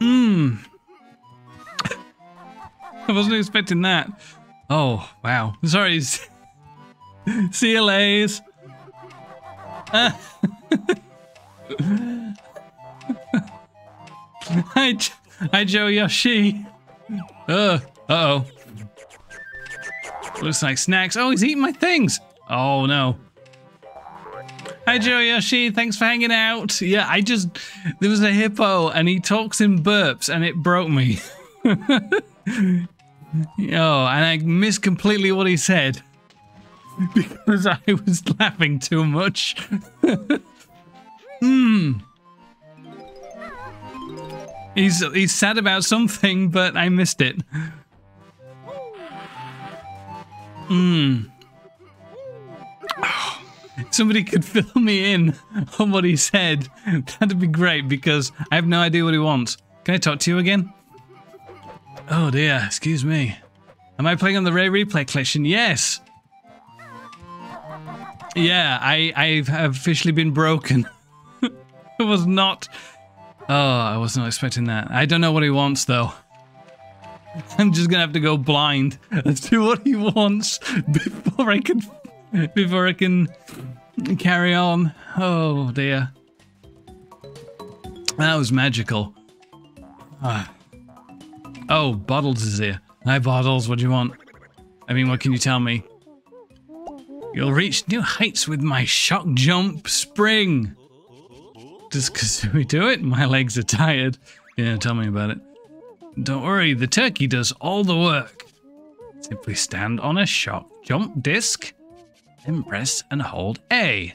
Hmm. *laughs* I wasn't expecting that. Oh, wow. Sorry. *laughs* See you, Lays. *laughs* Hi, hi, Joe Yoshi. Uh, uh oh. Looks like snacks. Oh, he's eating my things. Oh no. Hi, Joe Yoshi. Thanks for hanging out. Yeah, I just there was a hippo and he talks in burps and it broke me. *laughs* oh, and I missed completely what he said *laughs* because I was laughing too much. *laughs* Hmm. He's he's sad about something, but I missed it. Hmm. Somebody could *laughs* fill me in on what he said. That'd be great because I have no idea what he wants. Can I talk to you again? Oh dear, excuse me. Am I playing on the Rare Replay collection? Yes. Yeah, I I have officially been broken. *laughs* it was not. Oh, I was not expecting that. I don't know what he wants though. *laughs* I'm just gonna have to go blind as to what he wants before I can before I can carry on. Oh dear. That was magical. Ah. Oh, Bottles is here. Hi, Bottles. What do you want? I mean, what can you tell me? You'll reach new heights with my shock jump spring. Just because we do it, my legs are tired. Yeah, tell me about it. Don't worry, the turkey does all the work. Simply stand on a shock jump disc, then press and hold A.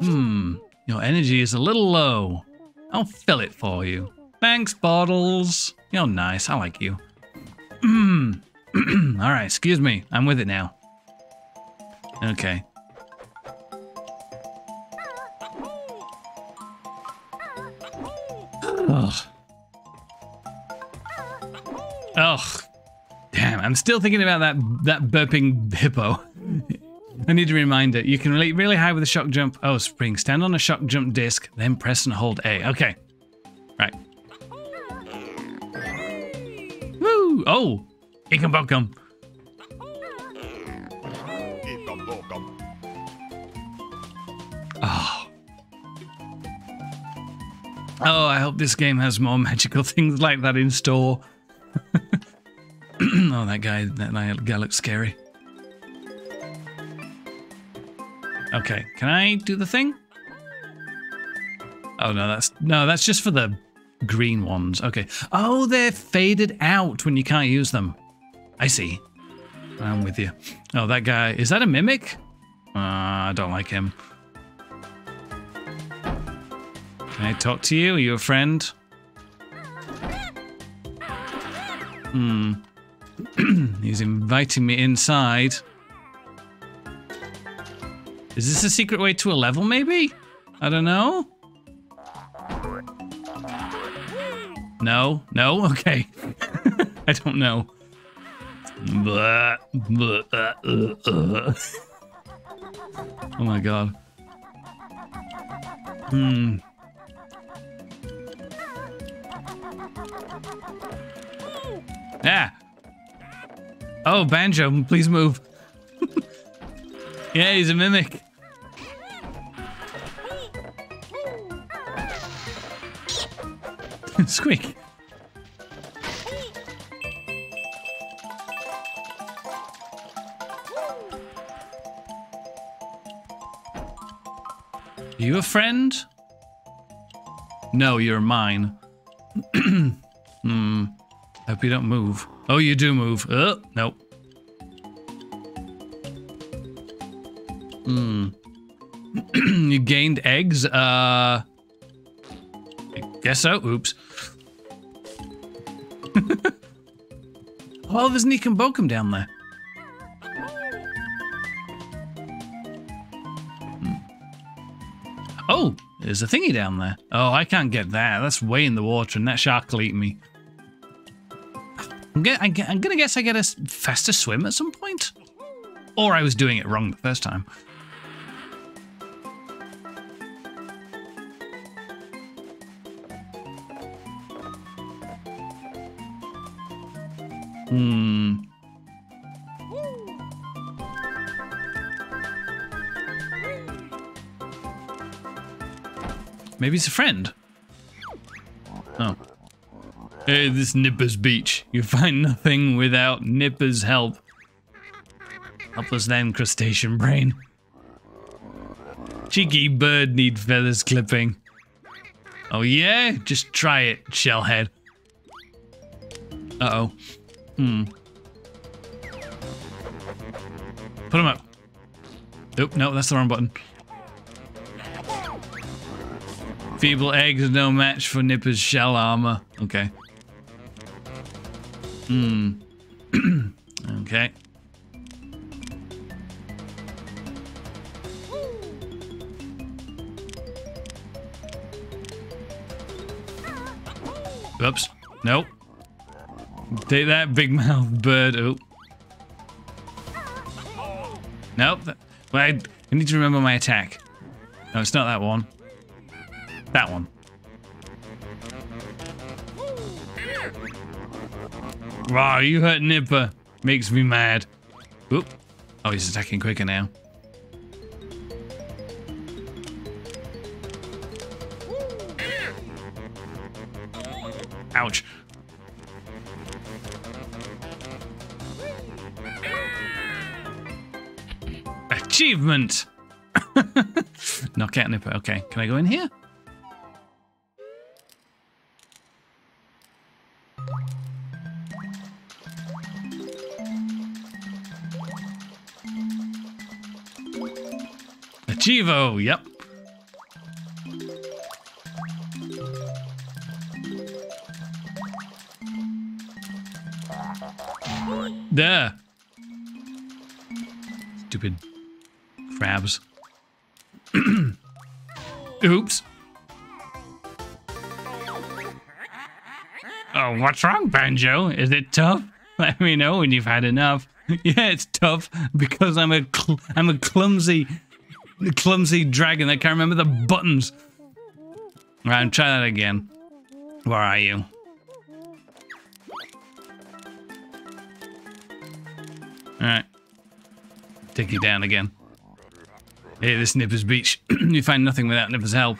Hmm, your energy is a little low. I'll fill it for you. Thanks, Bottles. You're nice, I like you. *clears throat* Hmm. Alright, excuse me, I'm with it now. Okay. Ugh. Ugh. Damn, I'm still thinking about that that burping hippo. *laughs* I need a reminder. You can really really high with a shock jump. Oh, spring. Stand on a shock jump disc, then press and hold A. Okay. Right. Woo! Oh! Hiccup Oh. Ah. Oh, I hope this game has more magical *laughs* things like that in store. *clears throat* oh, that guy, that guy looks scary. Okay, can I do the thing? Oh no, that's no, that's just for the green ones. Okay. Oh, they're faded out when you can't use them. I see. I'm with you. Oh, that guy, is that a mimic? Uh, I don't like him. Can I talk to you? Are you a friend? Hmm. *clears throat* He's inviting me inside. Is this a secret way to a level, maybe? I don't know. No? No? Okay. *laughs* I don't know. oh my god. Hmm. Yeah. Oh, Banjo, please move. *laughs* yeah, he's a mimic. Squeak. Are you a friend? No, you're mine. *clears throat* hmm. Hope you don't move. Oh, you do move. Oh, nope. Hmm. *clears throat* you gained eggs? Uh. I guess so. Oops. Oh, there's and Bokum down there. Hmm. Oh, there's a thingy down there. Oh, I can't get that. That's way in the water, and that shark will eat me. I'm, get, I'm, I'm gonna guess I get a faster swim at some point? Or I was doing it wrong the first time. Hmm. Maybe it's a friend. Oh. Hey, this Nipper's beach. You find nothing without Nipper's help. Help us then, crustacean brain. Cheeky bird need feathers clipping. Oh yeah? Just try it, shellhead. Uh-oh. Hmm. Put him up. Oop, no, that's the wrong button. Feeble eggs, no match for Nipper's shell armor. Okay. Hmm. *clears throat* okay. Oops. Nope. Take that, big mouth bird. Oh. Nope. Well, I, I need to remember my attack. No, it's not that one. That one. Wow, you hurt Nipper. Makes me mad. Oop. Oh, he's attacking quicker now. Achievement! *coughs* Knockout Nipper. Okay, can I go in here? Achievo, yep. There. Stupid crabs. *clears throat* Oops. Oh, what's wrong, Banjo? Is it tough? *laughs* Let me know when you've had enough. *laughs* yeah, it's tough because I'm a am a clumsy clumsy dragon that can't remember the buttons. All right, try that again. Where are you? Alright. Take you down again. Hey, this Nipper's Beach. *clears throat* you find nothing without Nipper's help.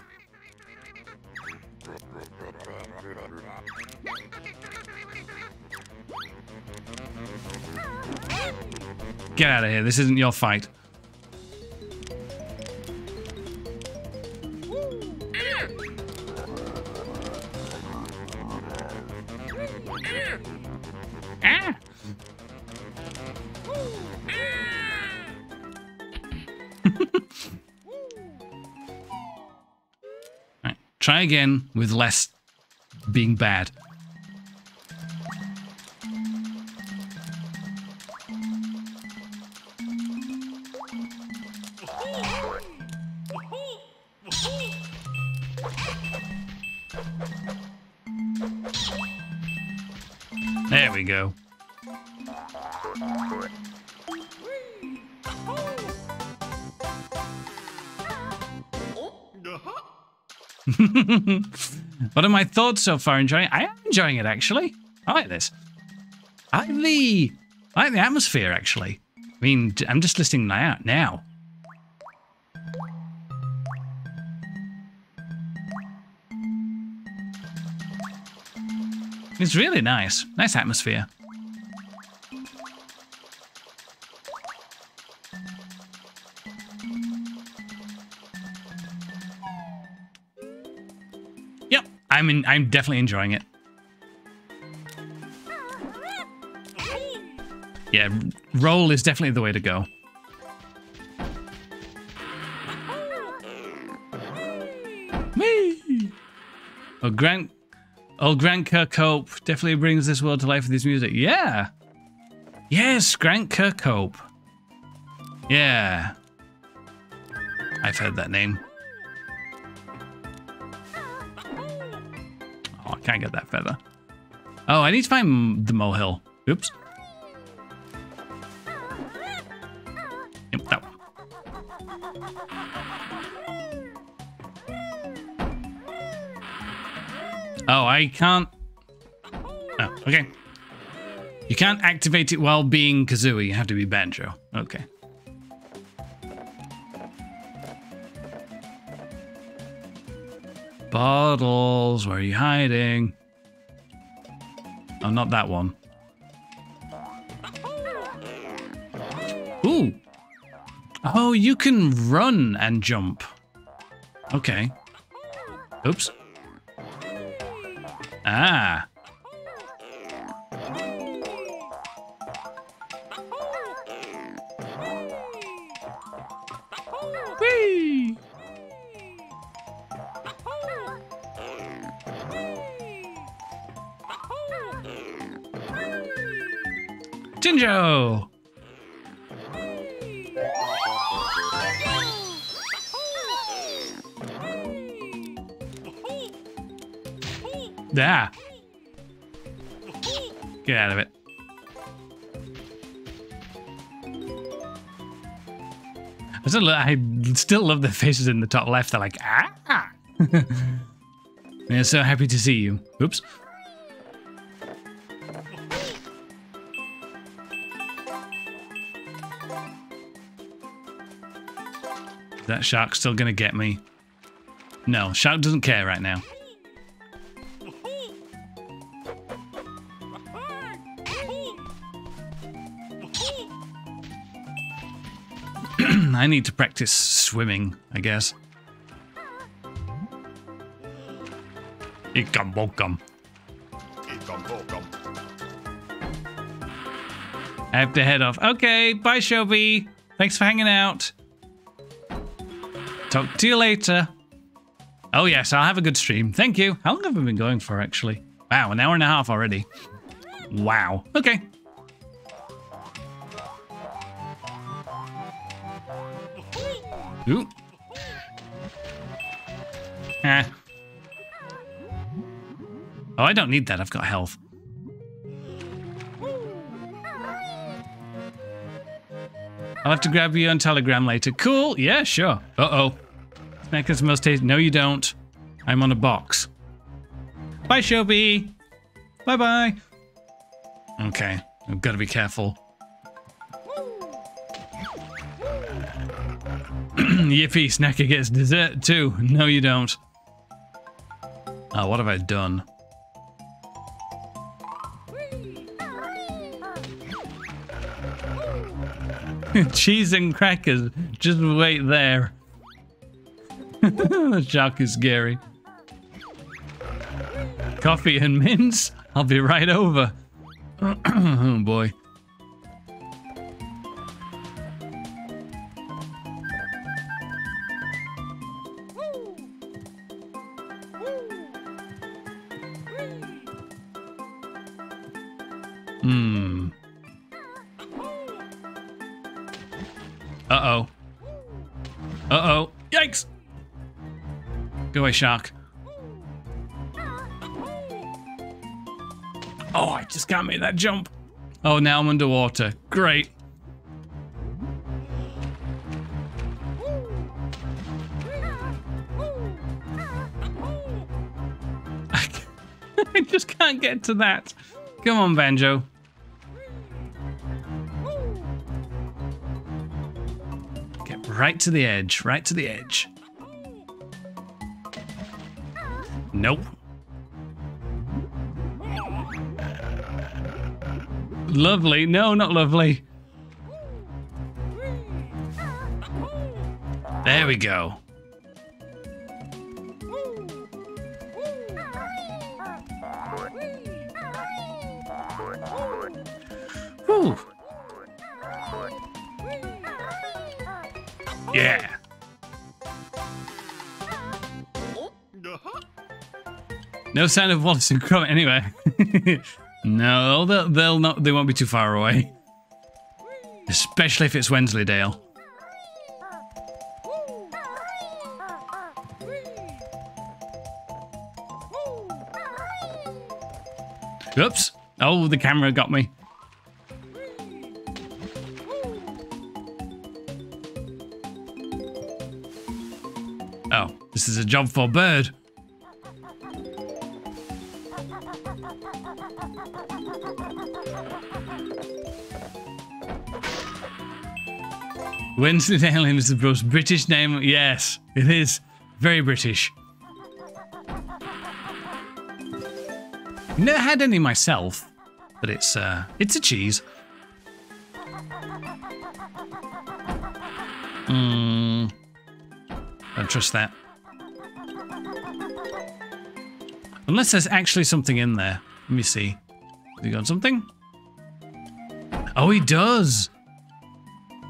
Get out of here. This isn't your fight. Try again with less being bad. What are my thoughts so far? Enjoying? I am enjoying it actually. I like this. I like the I like the atmosphere actually. I mean, I'm just listening now. Now. It's really nice. Nice atmosphere. I'm in, I'm definitely enjoying it. Yeah, roll is definitely the way to go. Me. Oh, Grant, old Grant Kirkhope definitely brings this world to life with his music. Yeah. Yes, Grant Kirkhope. Yeah. I've heard that name. Can't get that feather. Oh, I need to find the molehill. Oops. That one. Oh, I can't... Oh, okay. You can't activate it while being Kazooie. You have to be Banjo. Okay. Bottles, where are you hiding? Oh, not that one. Ooh. Oh, you can run and jump. Okay. Oops. Ah. Jinjo! There. Get out of it. I still, I still love the faces in the top left. They're like, ah. *laughs* They're so happy to see you. Oops. That shark's still gonna get me. No, shark doesn't care right now. *clears throat* I need to practice swimming, I guess. Ikam bokam. I have to head off. Okay, bye, Shobi. Thanks for hanging out. Talk to you later. Oh, yes, I'll have a good stream. Thank you. How long have we been going for, actually? Wow, an hour and a half already. Wow. Okay. Ooh. Eh. Oh, I don't need that. I've got health. I'll have to grab you on Telegram later. Cool. Yeah, sure. Uh-oh. Snack is most tasty. No, you don't. I'm on a box. Bye, Shobi. Bye-bye. Okay. I've got to be careful. *clears throat* Yippee, Snacker gets dessert too. No, you don't. Oh, what have I done? *laughs* Cheese and crackers. Just wait there. the *laughs* shark is scary. Coffee and mints? I'll be right over. *clears throat* oh boy. Shark. Oh, I just can't make that jump. Oh, now I'm underwater. Great. *laughs* I just can't get to that. Come on, Banjo. Get right to the edge, right to the edge. Nope. Lovely. No, not lovely. There we go. No sign of Wallace and Gromit anyway. *laughs* no, they'll, they'll not. They won't be too far away. Especially if it's Wensleydale. Oops. Oh, the camera got me. Oh, this is a job for Bird. Wensleydale is the most British name. Yes, it is. Very British. Never had any myself, but it's uh, it's a cheese. Hmm. Don't trust that. Unless there's actually something in there. Let me see. Has he got something? Oh, he does.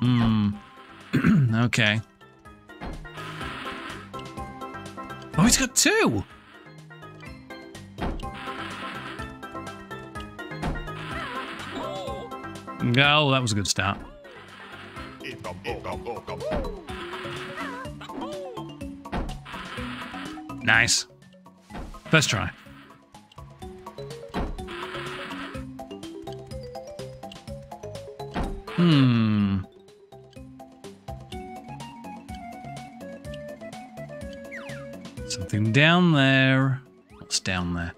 Hmm. *clears throat* okay. Oh, he's got two. Oh, that was a good start. Nice. First try. Hmm. Down there. What's down there?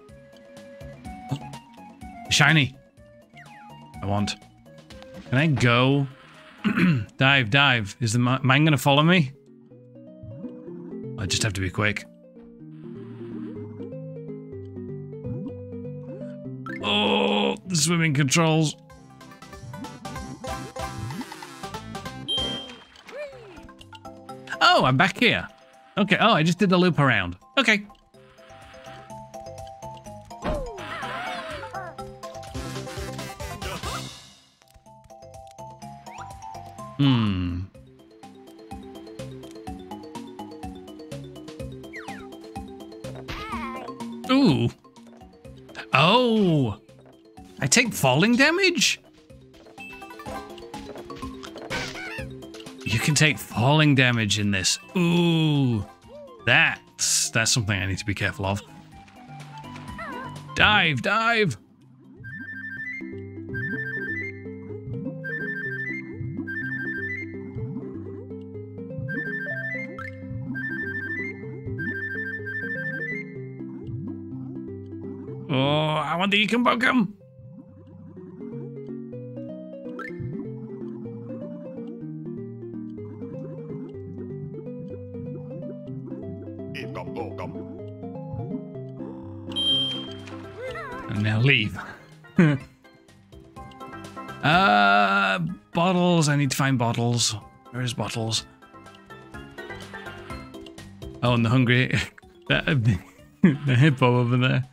Oh, shiny. I want. Can I go? *clears throat* dive, dive. Is the man going to follow me? I just have to be quick. Oh, the swimming controls. Oh, I'm back here. Okay. Oh, I just did the loop around. Okay. Hmm. Ooh. Oh. I take falling damage? You can take falling damage in this. Ooh. That's that's something I need to be careful of. Dive, dive. Oh, I want the Ekin uh, bottles. I need to find bottles. Where's bottles? Oh, and the hungry. *laughs* *laughs* the hippo over there.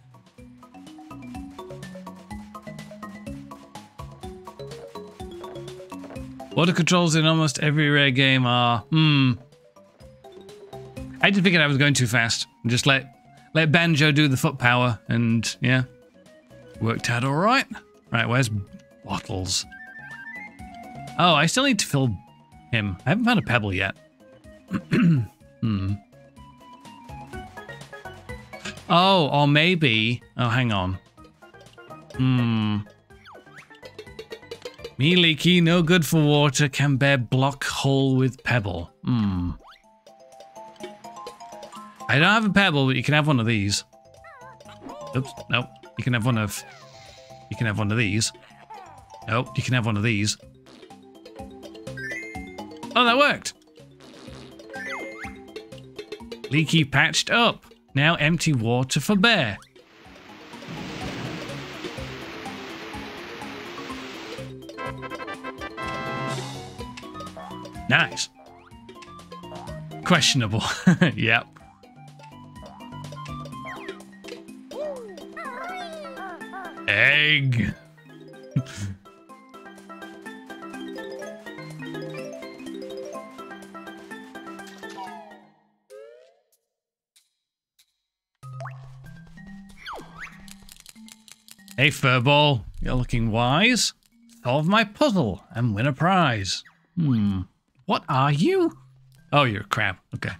Water controls in almost every rare game are, hmm. I just figured I was going too fast. Just let let Banjo do the foot power, and yeah, worked out all right. Right, where's bottles? Oh, I still need to fill him. I haven't found a pebble yet. *clears throat* hmm. Oh, or maybe. Oh, hang on. Hmm. Me leaky, no good for water, can bear block hole with pebble. Hmm. I don't have a pebble, but you can have one of these. Oops, nope. You can have one of... You can have one of these. Nope, you can have one of these. Oh, that worked! Leaky patched up. Now empty water for bear. Nice. Questionable. *laughs* yep. Egg. *laughs* hey, Furball. You're looking wise. Solve my puzzle and win a prize. Hmm. What are you? Oh, you're a crab. Okay.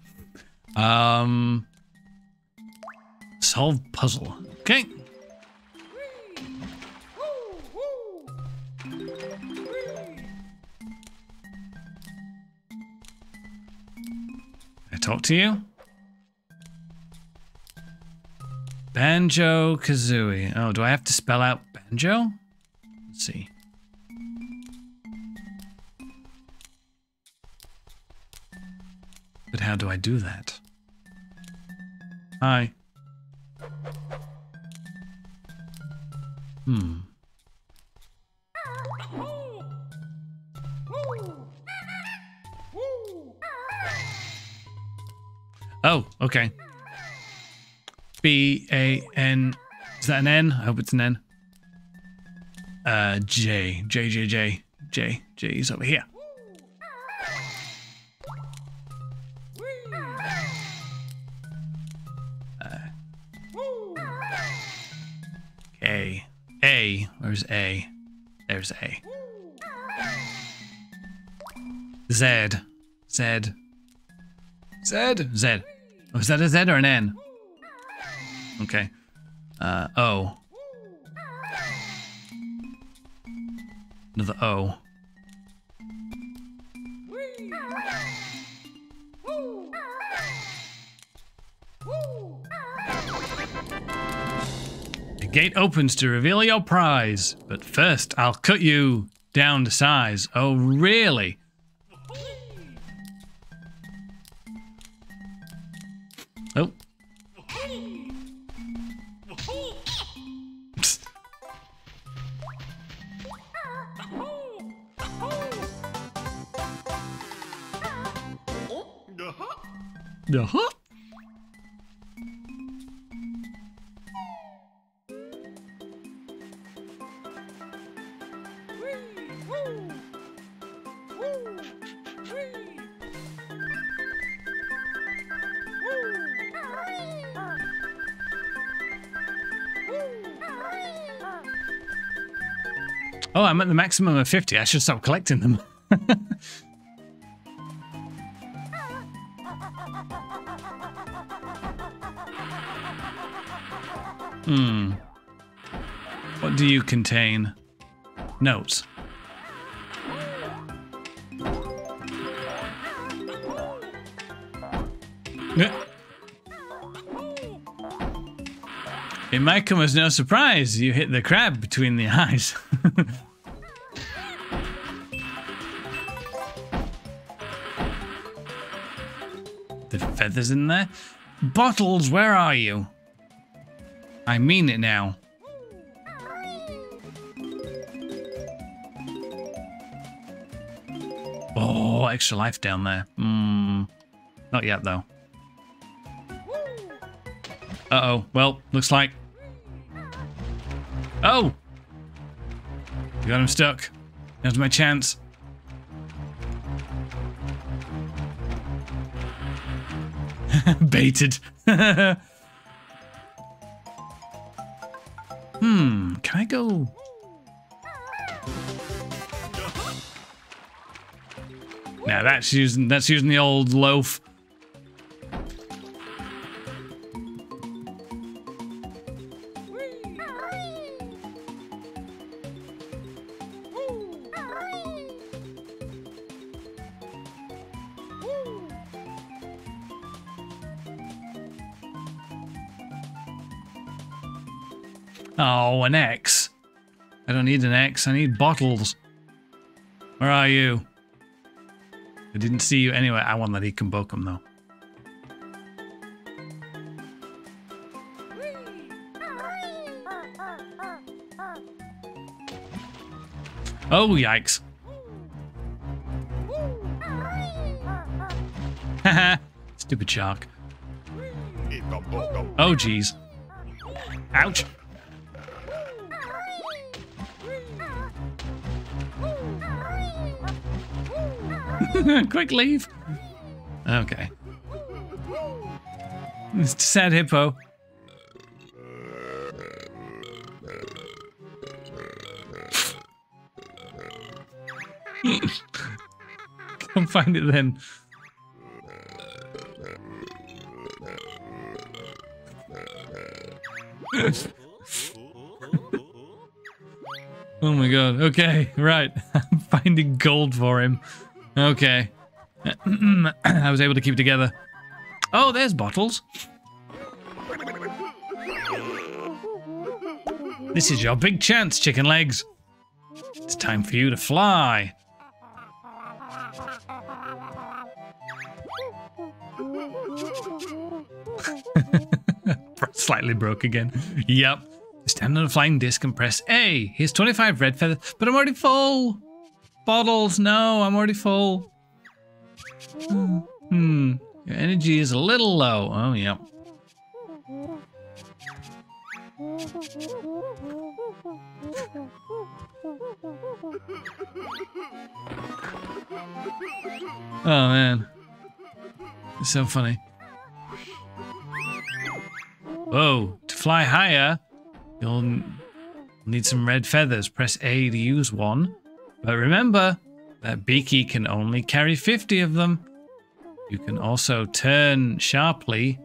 Um. Solve puzzle. Okay. I talk to you? Banjo Kazooie. Oh, do I have to spell out banjo? Let's see. But how do I do that? Hi. Hmm. Oh, okay. B A N. Is that an N? I hope it's an N. Uh, J. J, J, J. J. J is over here. A. A. Where's A? There's A. Z. Z. Z. Z. Oh, is that a Z or an N? Okay. Uh, O. Another O. The gate opens to reveal your prize, but first I'll cut you down to size. Oh, really? Uh-huh. Oh, I'm at the maximum of 50. I should stop collecting them. *laughs* you contain? Notes. It might come as no surprise you hit the crab between the eyes. *laughs* the feathers in there? Bottles, where are you? I mean it now. Oh, extra life down there. Hmm. Not yet, though. Uh-oh. Well, looks like... Oh! Got him stuck. Now's my chance. *laughs* Baited. *laughs* hmm, can I go... Now that's using that's using the old loaf. Oh, an X. I don't need an X, I need bottles. Where are you? I didn't see you anyway. I want that he can book him though. Oh, yikes. Haha, *laughs* stupid shark. Oh, jeez. Ouch. *laughs* Quick leave. Okay. Sad hippo. *laughs* Come find it then. *laughs* oh my god. Okay, right. I'm finding gold for him. Okay. *clears throat* I was able to keep it together. Oh, there's bottles. This is your big chance, chicken legs. It's time for you to fly. *laughs* Slightly broke again. Yep. Stand on a flying disc and press A. Here's 25 red feathers, but I'm already full. Bottles, no, I'm already full. Hmm, your energy is a little low. Oh, yeah. Oh, man. It's so funny. Whoa, to fly higher, you'll need some red feathers. Press A to use one. But remember, that Beaky can only carry 50 of them. You can also turn sharply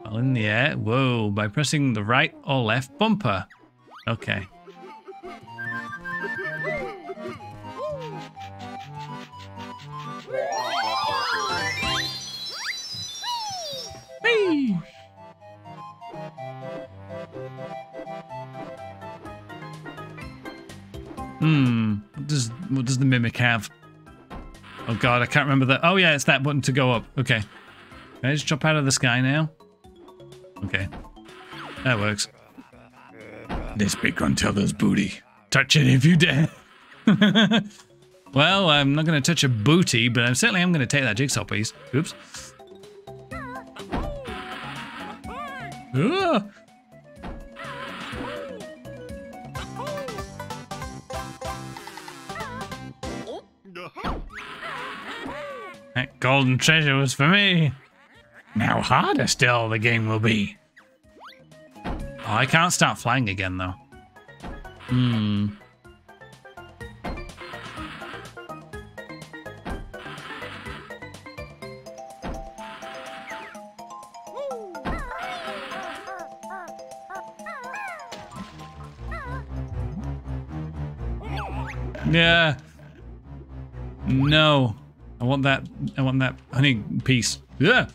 while in the air. Whoa, by pressing the right or left bumper. Okay. Hmm. What does the mimic have? Oh god, I can't remember that. Oh yeah, it's that button to go up. Okay. Can I just jump out of the sky now? Okay. That works. This big Gruntilda's booty. Touch it if you dare. *laughs* well, I'm not going to touch a booty, but I certainly am going to take that jigsaw piece. Oops. That golden treasure was for me. Now harder still the game will be. Oh, I can't start flying again, though. Hmm. Yeah. No. I want that. I want that honey piece. Yeah.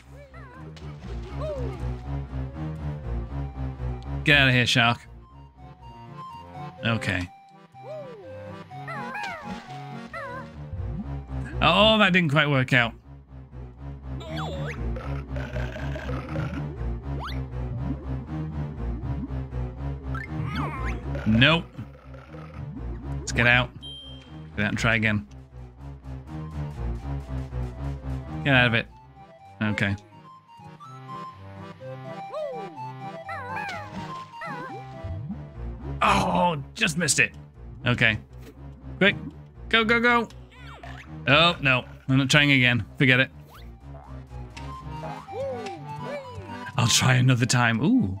Get out of here, shark. Okay. Oh, that didn't quite work out. Nope. Let's get out. Get out and try again. Get out of it. Okay. Oh, just missed it. Okay. Quick. Go, go, go. Oh, no. I'm not trying again. Forget it. I'll try another time. Ooh.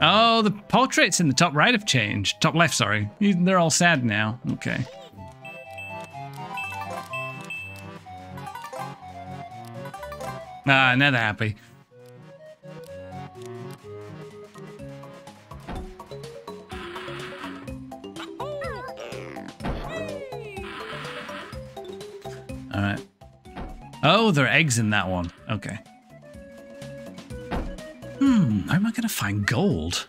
Oh, the portraits in the top right have changed. Top left, sorry. They're all sad now. Okay. Ah, now they're happy. All right. Oh, there are eggs in that one. Okay. Hmm, how am I going to find gold?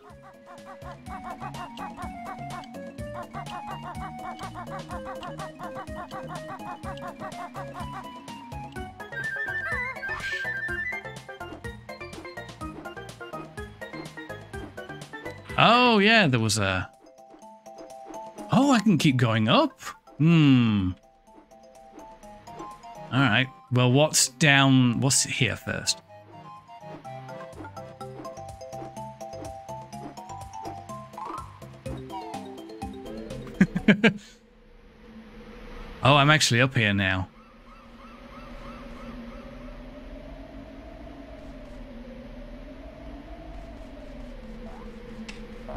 Oh, yeah, there was a... Oh, I can keep going up? Hmm. All right. Well, what's down... What's here first? *laughs* oh, I'm actually up here now.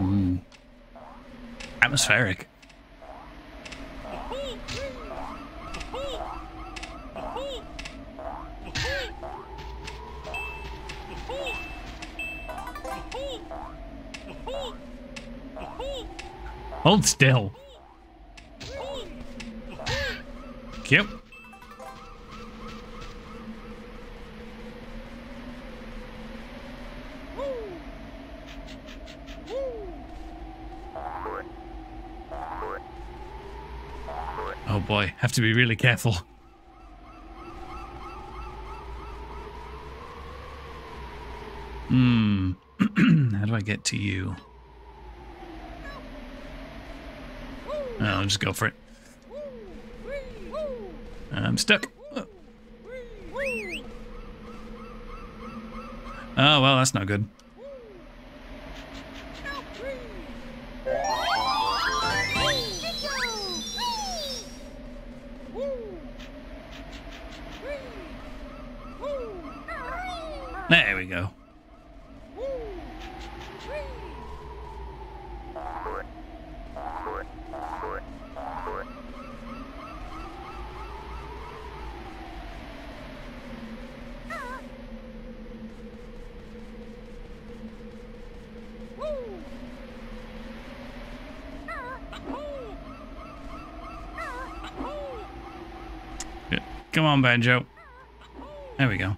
Ooh. Atmospheric. Hold still. Yep. Oh boy, have to be really careful. Hmm. *clears throat* How do I get to you? Oh, I'll just go for it. I'm stuck. Oh, well, that's not good. There we go. On, Banjo. There we go.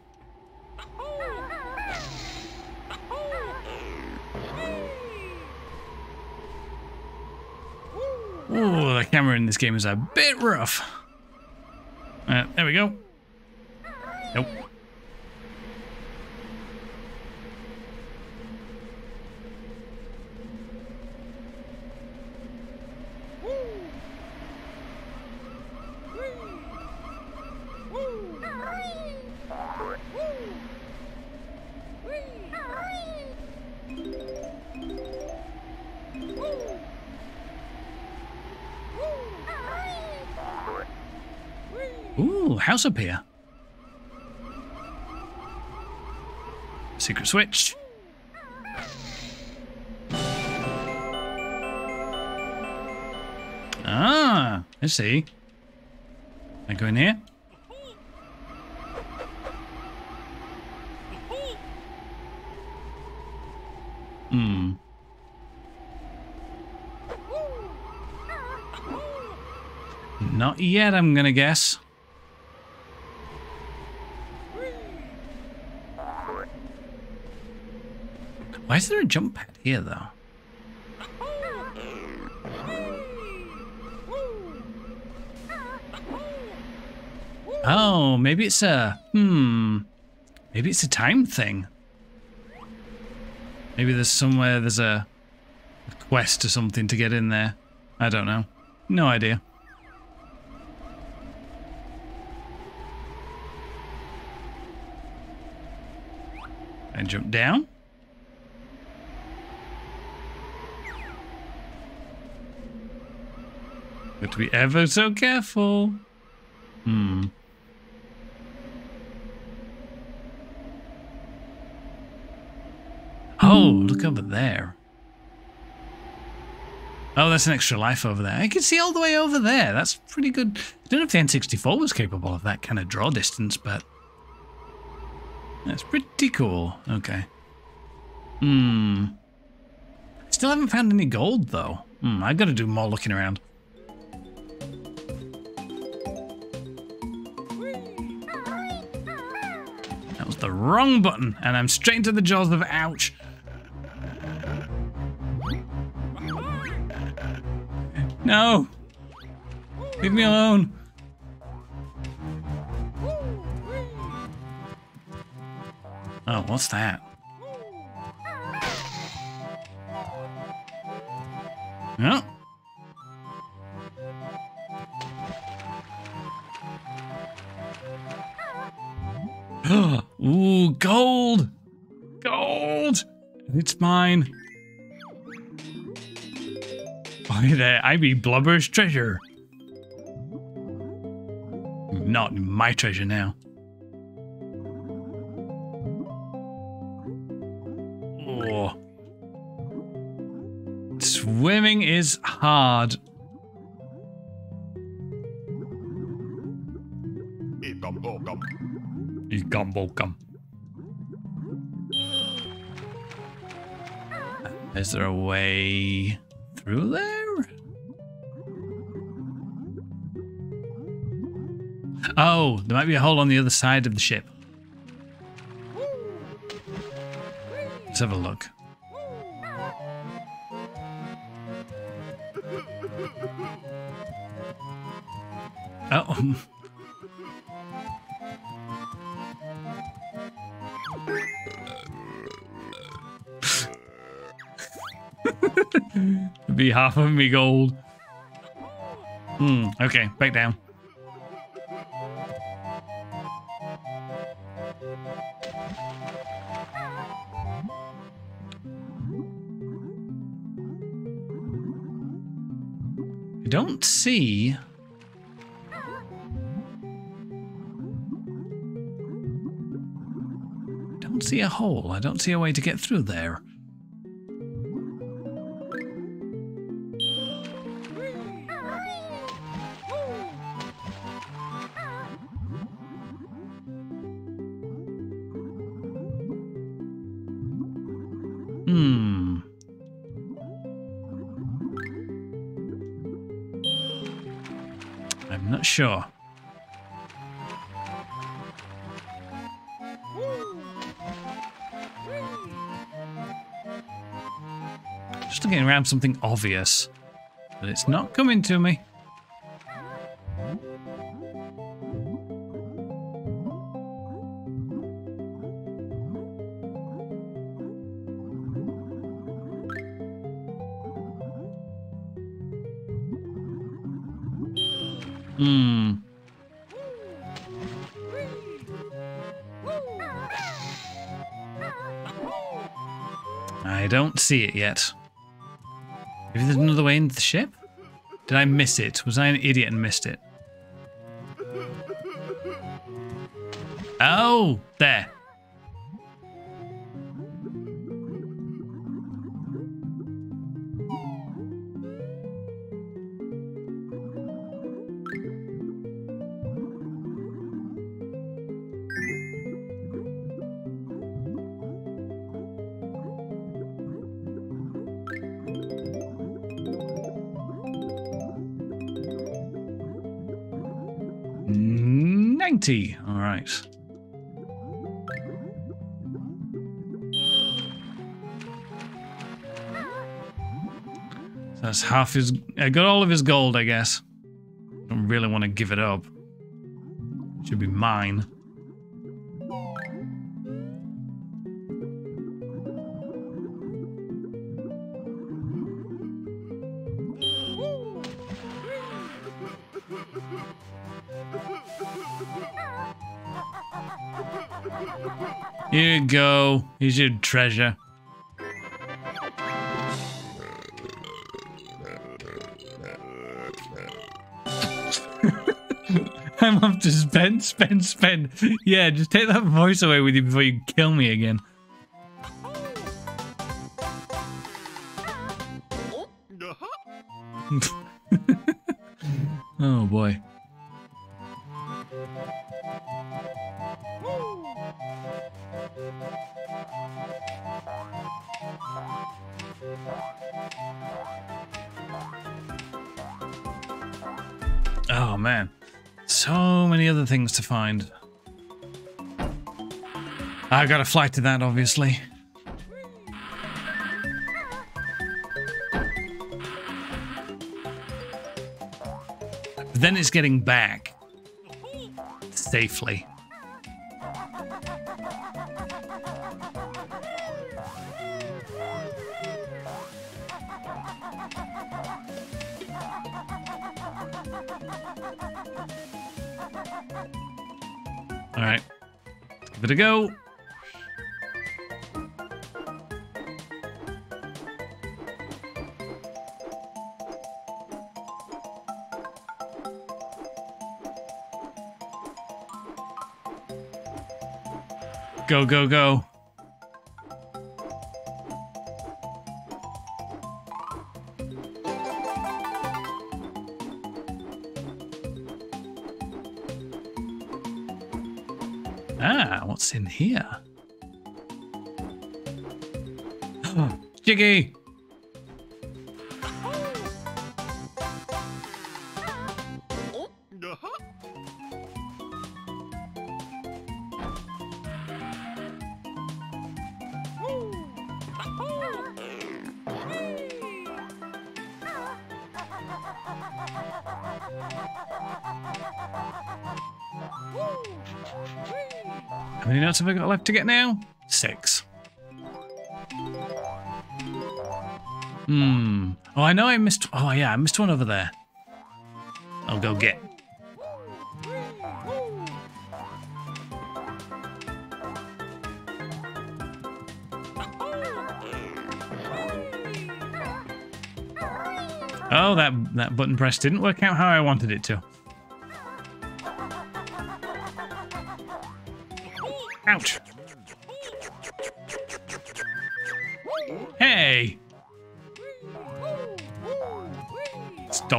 Oh, the camera in this game is a bit rough. Uh, there we go. House. Secret switch. Ah, I see. I go in here? Hmm. Not yet, I'm gonna guess. Why is there a jump pad here, though? Oh, maybe it's a... Hmm. Maybe it's a time thing. Maybe there's somewhere there's a quest or something to get in there. I don't know. No idea. And jump down. Got to be ever so careful. Hmm. Oh, look over there. Oh, that's an extra life over there. I can see all the way over there. That's pretty good. I don't know if the N64 was capable of that kind of draw distance, but that's pretty cool. Okay. Hmm. Still haven't found any gold, though. Hmm, I've gotta do more looking around. The wrong button, and I'm straight into the jaws of ouch. No! Leave me alone. Oh, what's that? It's mine. By there, I be Blubber's treasure. Not my treasure now. Oh. Swimming is hard. Gum. Oh, oh, Is there a way through there? Oh, there might be a hole on the other side of the ship. Let's have a look. Oh. *laughs* be half of me gold. Hmm, okay, back down. I don't see... I don't see a hole. I don't see a way to get through there. sure. Just looking around something obvious, but it's not coming to me. See it yet. Maybe there's another way into the ship? Did I miss it? Was I an idiot and missed it? Oh, there. Ninety. All right. That's half his. I got all of his gold, I guess. Don't really want to give it up. Should be mine. Go. Here's your treasure. *laughs* I'm up to spend, spend, spend. Yeah, just take that voice away with you before you kill me again. Find. I've got to fly to that, obviously. Then it's getting back safely. Give it a go. Go, go, go. What's in here? Oh, Jiggy! How have I got left to get now? Six. Hmm. Oh, I know I missed. Oh, yeah, I missed one over there. I'll go get. Oh, that that button press didn't work out how I wanted it to.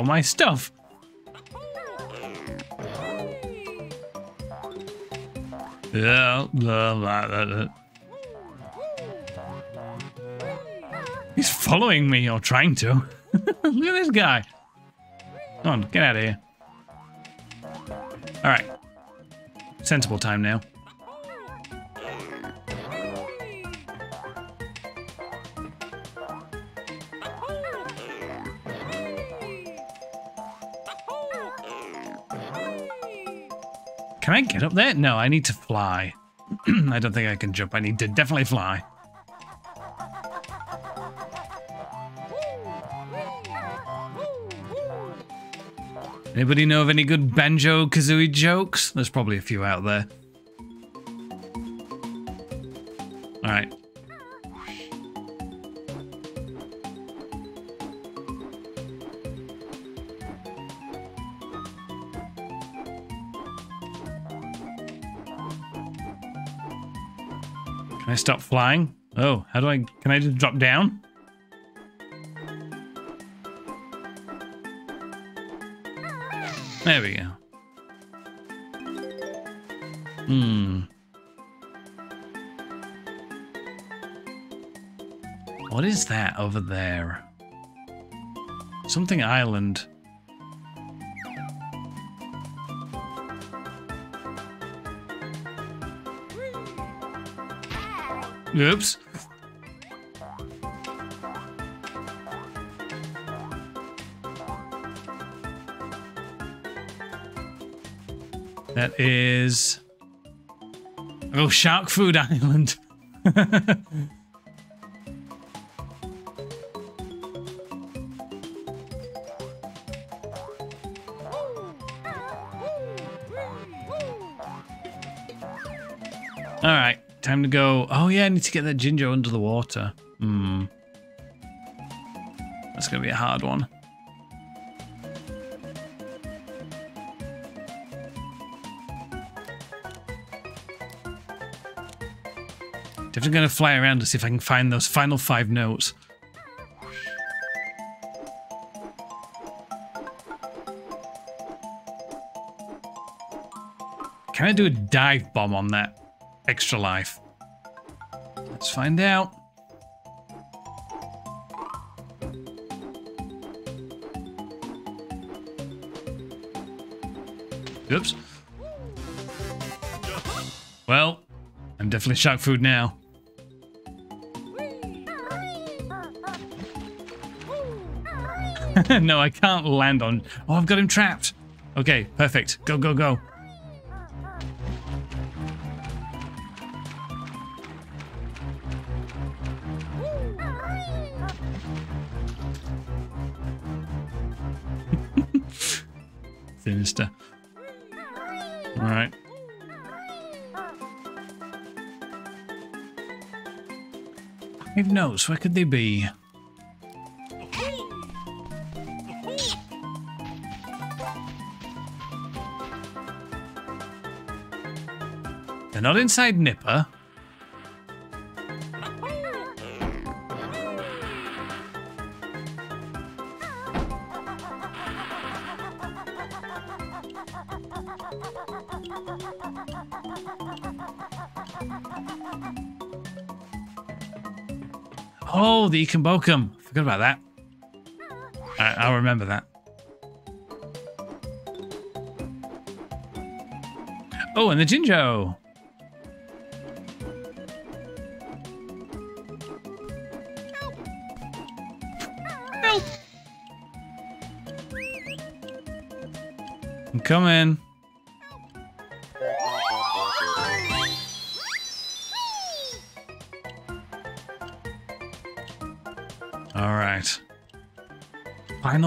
My stuff. Yeah. He's following me, or trying to. *laughs* Look at this guy. Come on, get out of here. Alright. Sensible time now. I get up there? No, I need to fly. *clears throat* I don't think I can jump. I need to definitely fly. Anybody know of any good Banjo Kazooie jokes? There's probably a few out there. Stop flying? Oh, how do I... Can I just drop down? There we go. Hmm. What is that over there? Something island. Oops. That is... Oh, Shark Food Island. *laughs* time to go. Oh yeah, I need to get that ginger under the water. Hmm. That's gonna be a hard one. Definitely gonna fly around to see if I can find those final five notes. Can I do a dive bomb on that extra life? Find out. Oops. Well, I'm definitely shark food now. *laughs* no, I can't land on... Oh, I've got him trapped. Okay, perfect. Go, go, go. Where could they be? They're not inside Nipper. Oh, the Ikambokum. Forgot about that. I, I'll remember that. Oh, and the Jinjo. Help. I'm coming.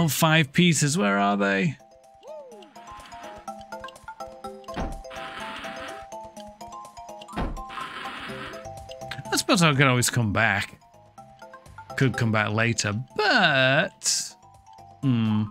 Five pieces. Where are they? I suppose I could always come back. Could come back later, but... Hmm.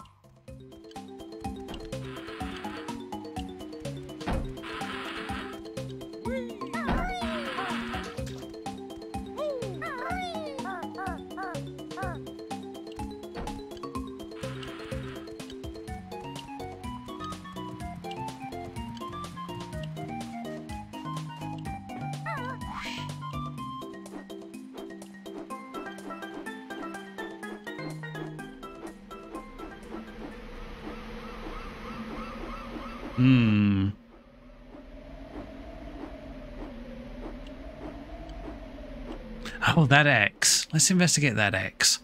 Let's investigate that X.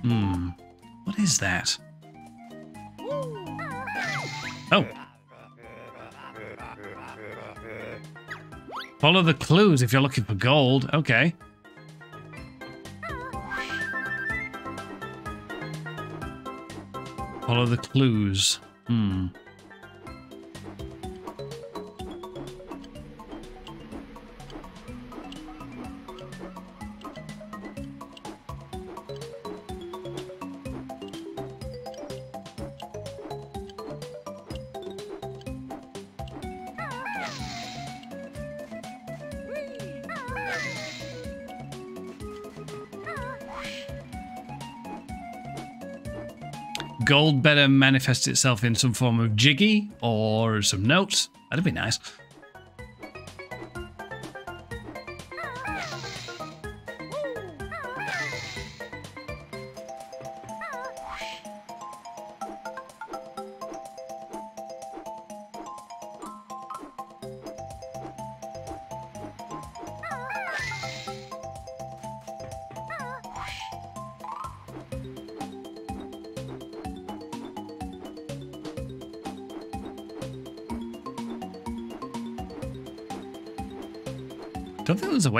Hmm. What is that? Oh. Follow the clues if you're looking for gold. Okay. Follow the clues. Hmm. Gold better manifests itself in some form of jiggy or some notes. That'd be nice.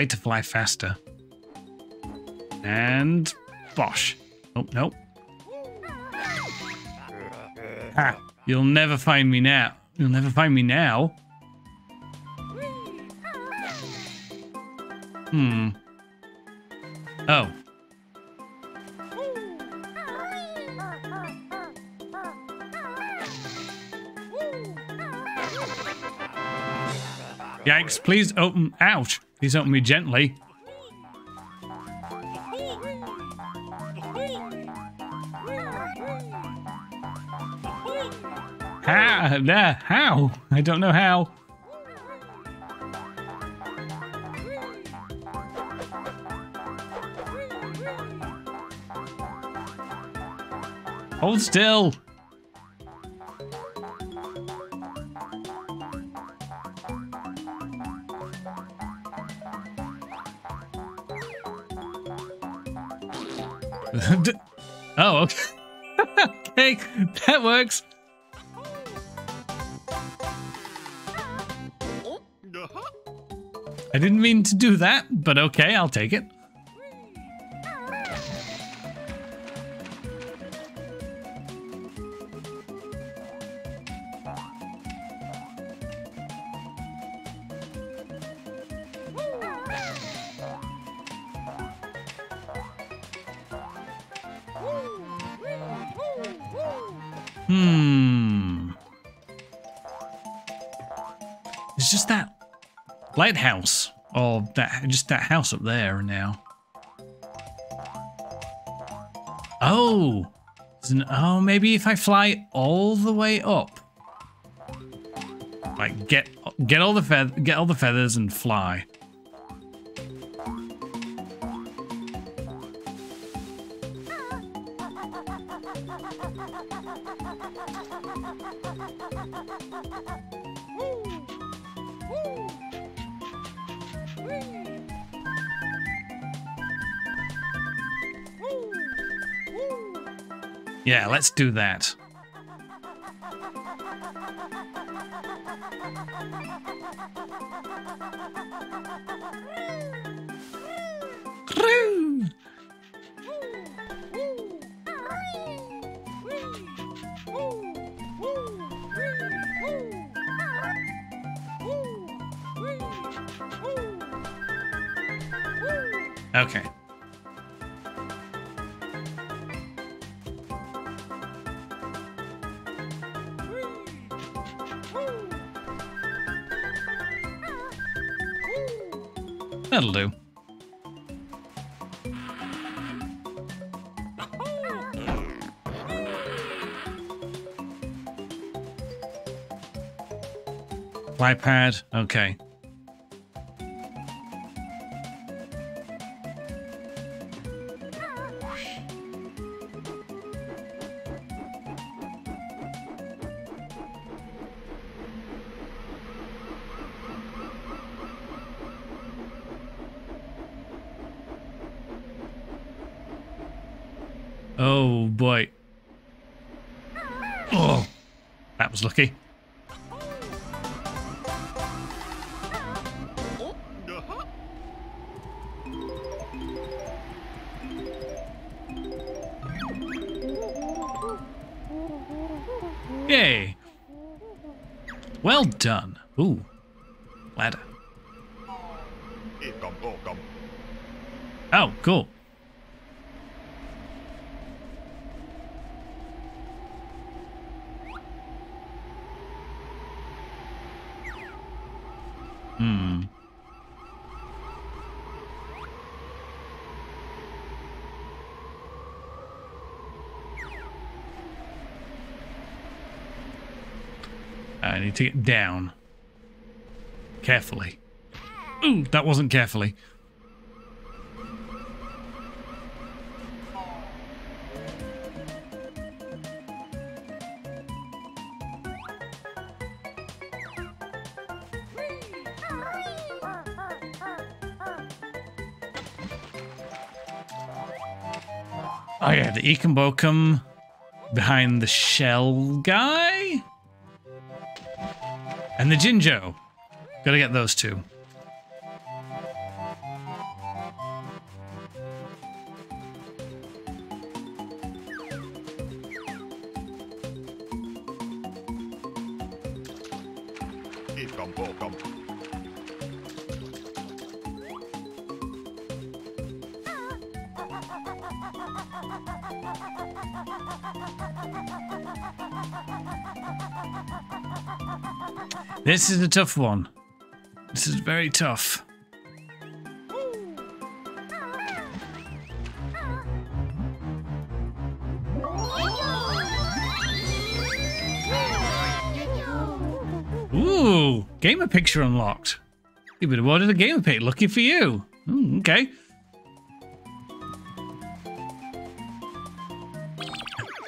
Way to fly faster. And bosh. Oh, nope. Ha! You'll never find me now. You'll never find me now. Hmm. Oh. Yikes, please open. Ouch. Please open me gently. How? There. How? I don't know how. Hold still. That works. Oh, uh-huh. I didn't mean to do that, but okay, I'll take it. Lighthouse, or oh, that just that house up there now. Oh, an, oh, maybe if I fly all the way up, like get get all the get all the feathers and fly. Let's do that. iPad, okay. Ladder. Oh, cool. Hmm. I need to get down. Carefully. Ooh, that wasn't carefully. Oh yeah, the Ekombokum behind the shell guy? And the Jinjo. Gotta get those two. This is a tough one. This is very tough. Ooh, gamer picture unlocked. You've been awarded a gamer pick. Lucky for you. Mm, okay.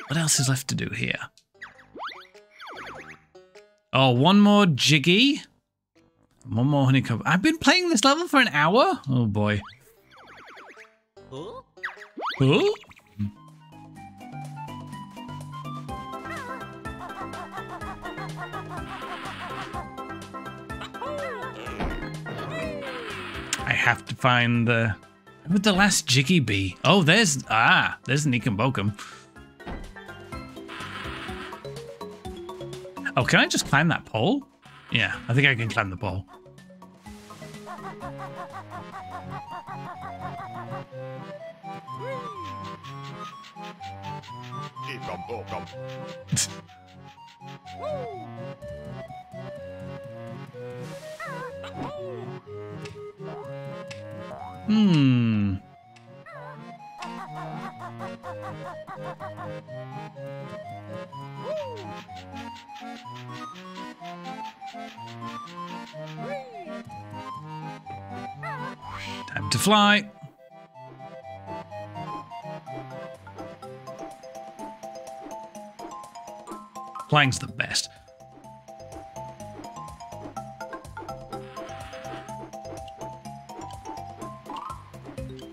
What else is left to do here? Oh, one more Jiggy. One more honeycomb. I've been playing this level for an hour? Oh boy. Huh? Huh? I have to find the... Would the last Jiggy be? Oh, there's... Ah, there's Nikanbokum. Oh, can I just climb that pole? Yeah, I think I can climb the pole. Fly. Flying's the best.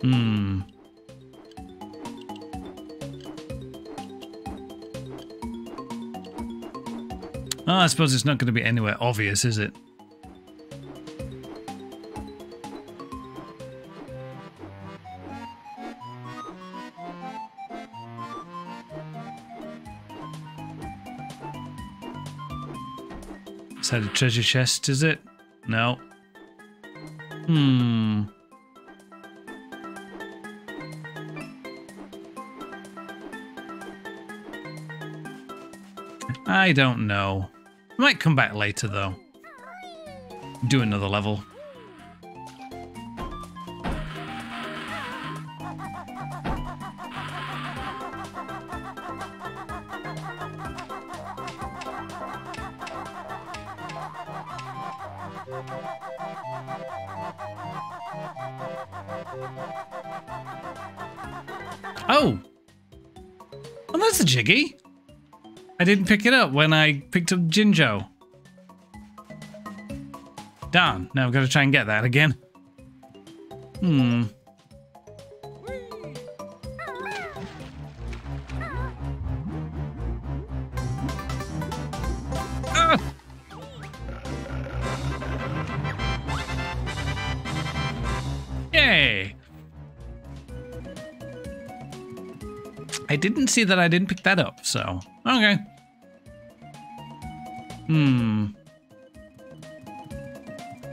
Hmm. Oh, I suppose it's not going to be anywhere obvious, is it? That a treasure chest, is it? No. Hmm. I don't know. Might come back later though. Do another level. didn't pick it up when I picked up Jinjo. Darn, now I've got to try and get that again. Hmm. Ah! I didn't see that I didn't pick that up, so okay. Hmm.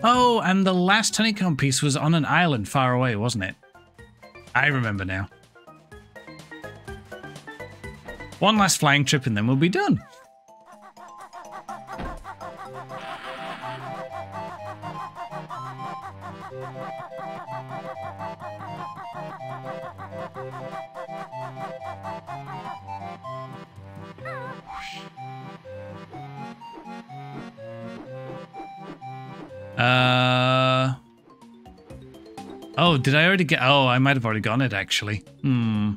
Oh, and the last honeycomb piece was on an island far away, wasn't it? I remember now. One last flying trip and then we'll be done. Oh, did I already get? Oh, I might have already gotten it actually. Hmm.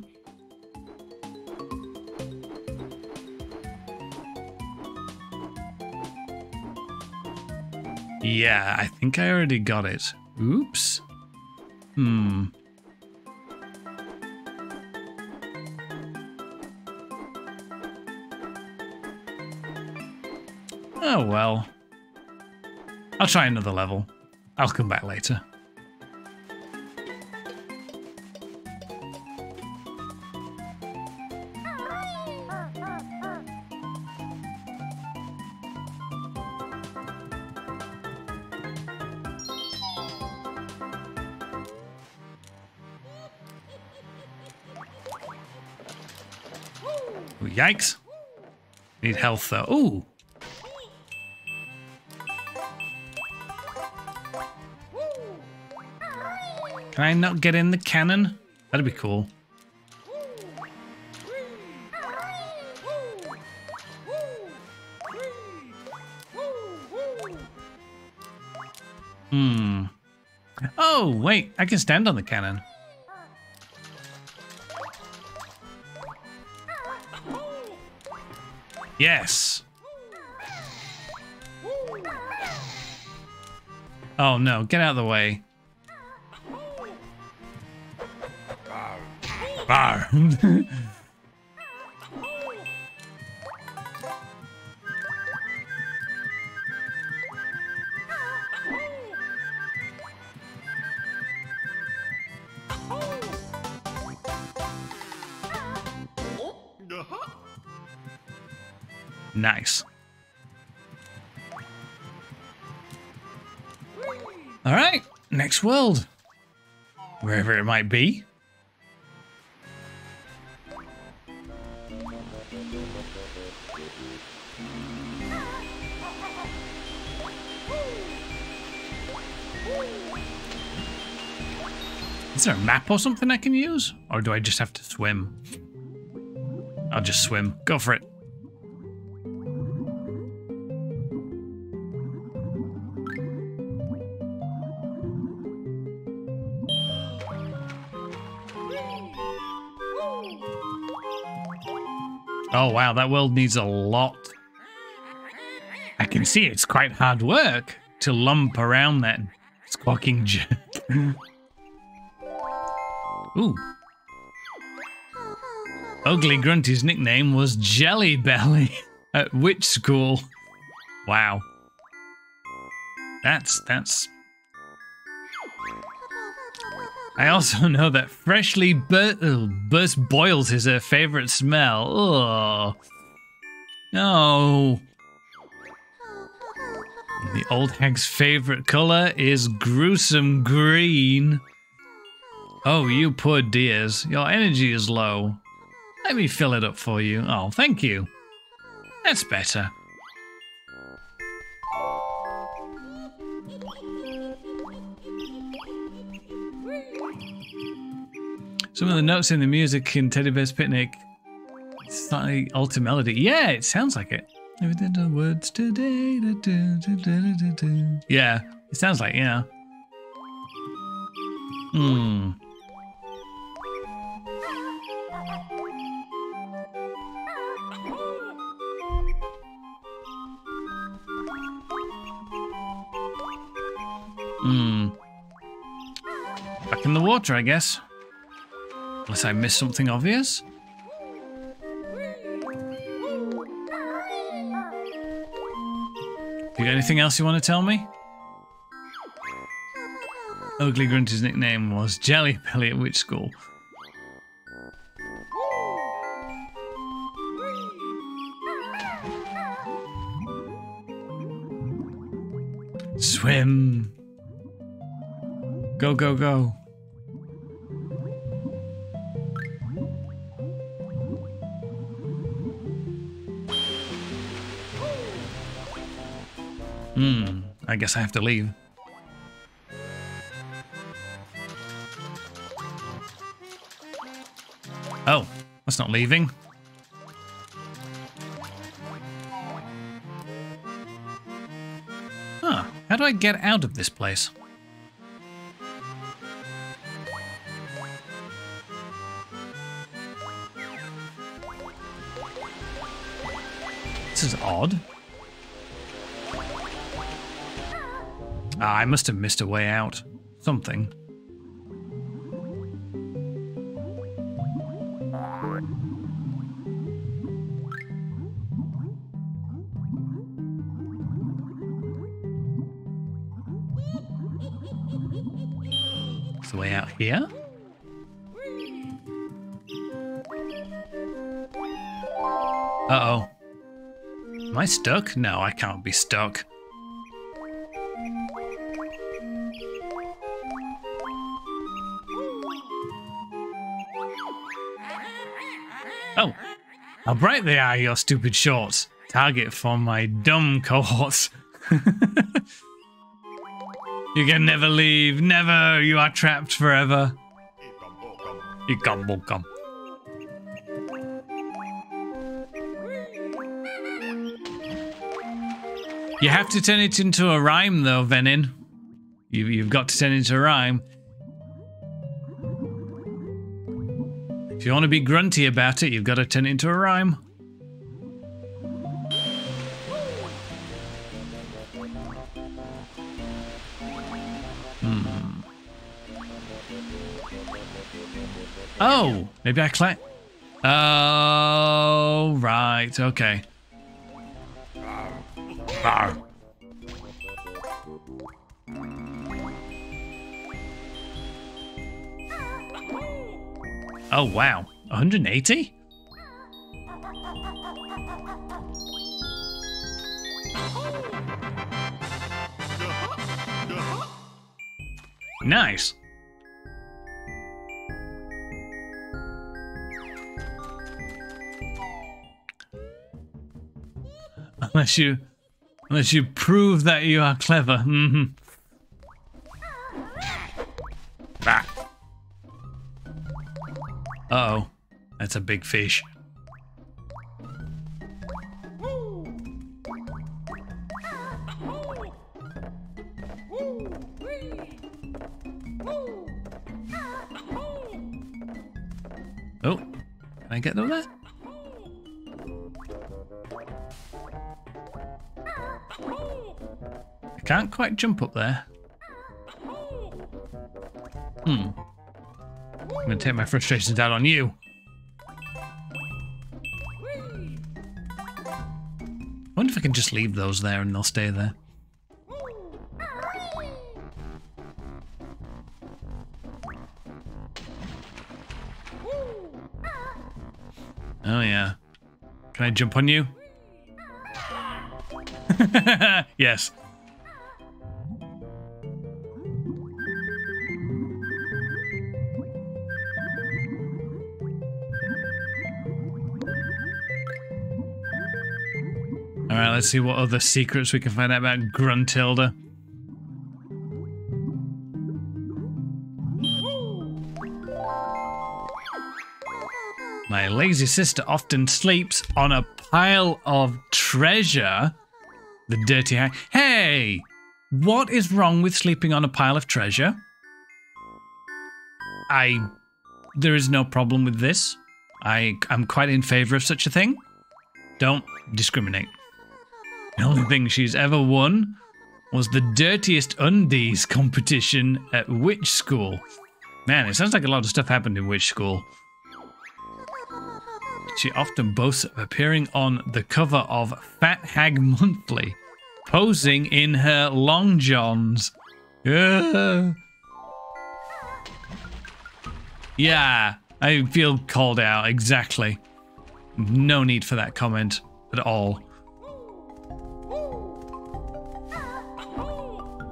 Yeah, I think I already got it. Oops. Hmm. Oh well. I'll try another level. I'll come back later. Yikes. Need health though. Ooh. Can I not get in the cannon? That'd be cool. Hmm. Oh, wait, I can stand on the cannon. Yes. Oh no, get out of the way. Bar. nice. *laughs* world. Wherever it might be. Is there a map or something I can use? Or do I just have to swim? I'll just swim. Go for it. Oh wow, that world needs a lot. I can see it's quite hard work to lump around that squawking *laughs* jerk. Ooh. Ugly Grunty's nickname was Jelly Belly *laughs* at which school? Wow. That's that's I also *laughs* know that freshly bur burst boils is her favorite smell. Oh. No. The old hag's favorite color is gruesome green. Oh, you poor dears. Your energy is low. Let me fill it up for you. Oh, thank you. That's better. Some of the notes in the music in Teddy Bear's Picnic slightly alter melody. Yeah, it sounds like it. Yeah, it sounds like yeah. Hmm. Hmm. Back in the water, I guess. Unless I missed something obvious? You got anything else you want to tell me? Ugly Grunt's nickname was Jelly Belly at which school? Swim! Go, go, go. Hmm, I guess I have to leave. Oh, that's not leaving. Huh, how do I get out of this place? This is odd. Ah, I must have missed a way out. Something. It's the way out here? Uh-oh. Am I stuck? No, I can't be stuck. How bright they are, your stupid shorts. Target for my dumb cohorts. *laughs* you can never leave, never. You are trapped forever. You come, come. You have to turn it into a rhyme, though, Venin. You, you've got to turn it into a rhyme. If you want to be grunty about it, you've got to turn it into a rhyme. Hmm. Oh, maybe I climb. Oh, right, okay. Oh, wow. 180? Nice. Unless you, unless you prove that you are clever. Mm-hmm. Uh oh, that's a big fish. Oh, can I get over there? I can't quite jump up there. Take my frustrations out on you. I wonder if I can just leave those there and they'll stay there. Oh yeah. Can I jump on you? *laughs* yes. Let's see what other secrets we can find out about Gruntilda. My lazy sister often sleeps on a pile of treasure. The dirty hag. Hey! What is wrong with sleeping on a pile of treasure? I. There is no problem with this. I, I'm quite in favor of such a thing. Don't discriminate. The only thing she's ever won was the dirtiest undies competition at Witch School. Man, it sounds like a lot of stuff happened in Witch School. She often boasts of appearing on the cover of Fat Hag Monthly, posing in her long johns. Yeah. Yeah, I feel called out, exactly. No need for that comment at all.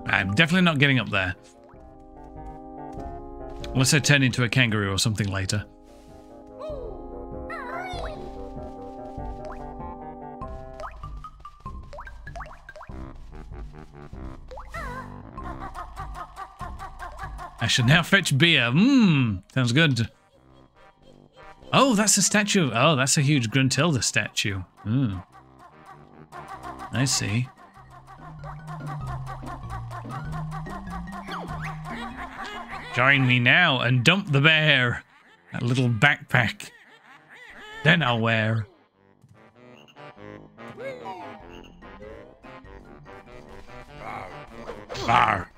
I'm definitely not getting up there. Unless I turn into a kangaroo or something later. I should now fetch beer. Mmm, sounds good. Oh, that's a statue. Oh, that's a huge Gruntilda statue. Hmm. I see. Join me now and dump the bear. That little backpack. Then I'll wear. Bar.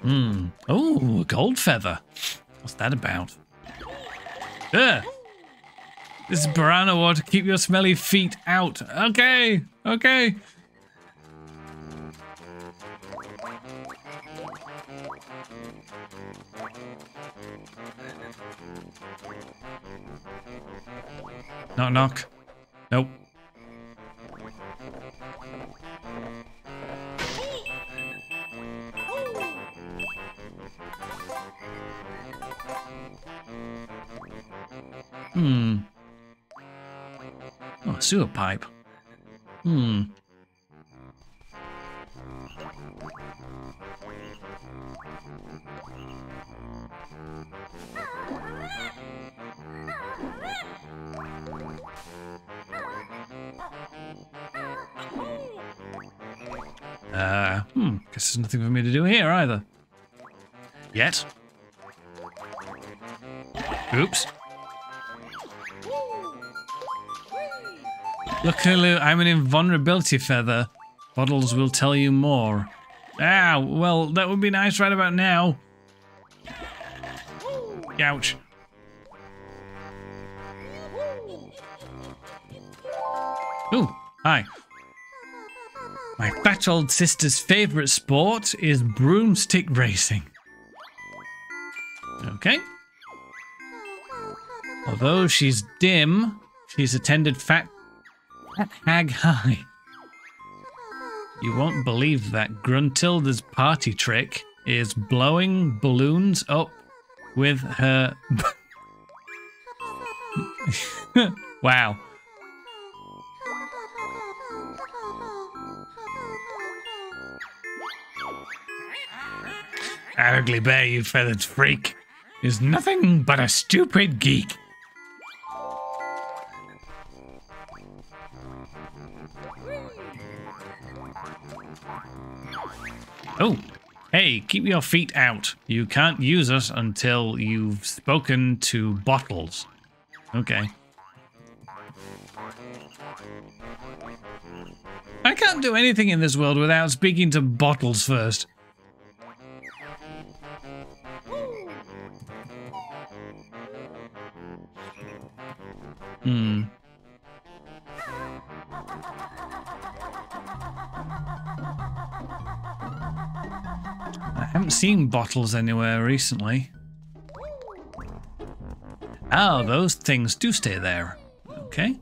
Hmm. Oh, a gold feather. What's that about? Ugh. This is piranha water. Keep your smelly feet out. Okay. Okay. Knock, knock. Nope. Hmm. Sewer pipe. Hmm. Uh, hmm. Guess there's nothing for me to do here either. Yet. Oops. Luckily, I'm an invulnerability feather. Bottles will tell you more. Ah, well, that would be nice right about now. Ouch. Ooh, hi. My fat old sister's favourite sport is broomstick racing. Okay. Although she's dim, she's attended fat at Hag High. You won't believe that Gruntilda's party trick is blowing balloons up with her. *laughs* wow. Ugly bear, you feathered freak, is nothing but a stupid geek. Oh, hey, keep your feet out. You can't use us until you've spoken to bottles. Okay. I can't do anything in this world without speaking to bottles first. Hmm. Seen bottles anywhere recently. Oh, those things do stay there. Okay.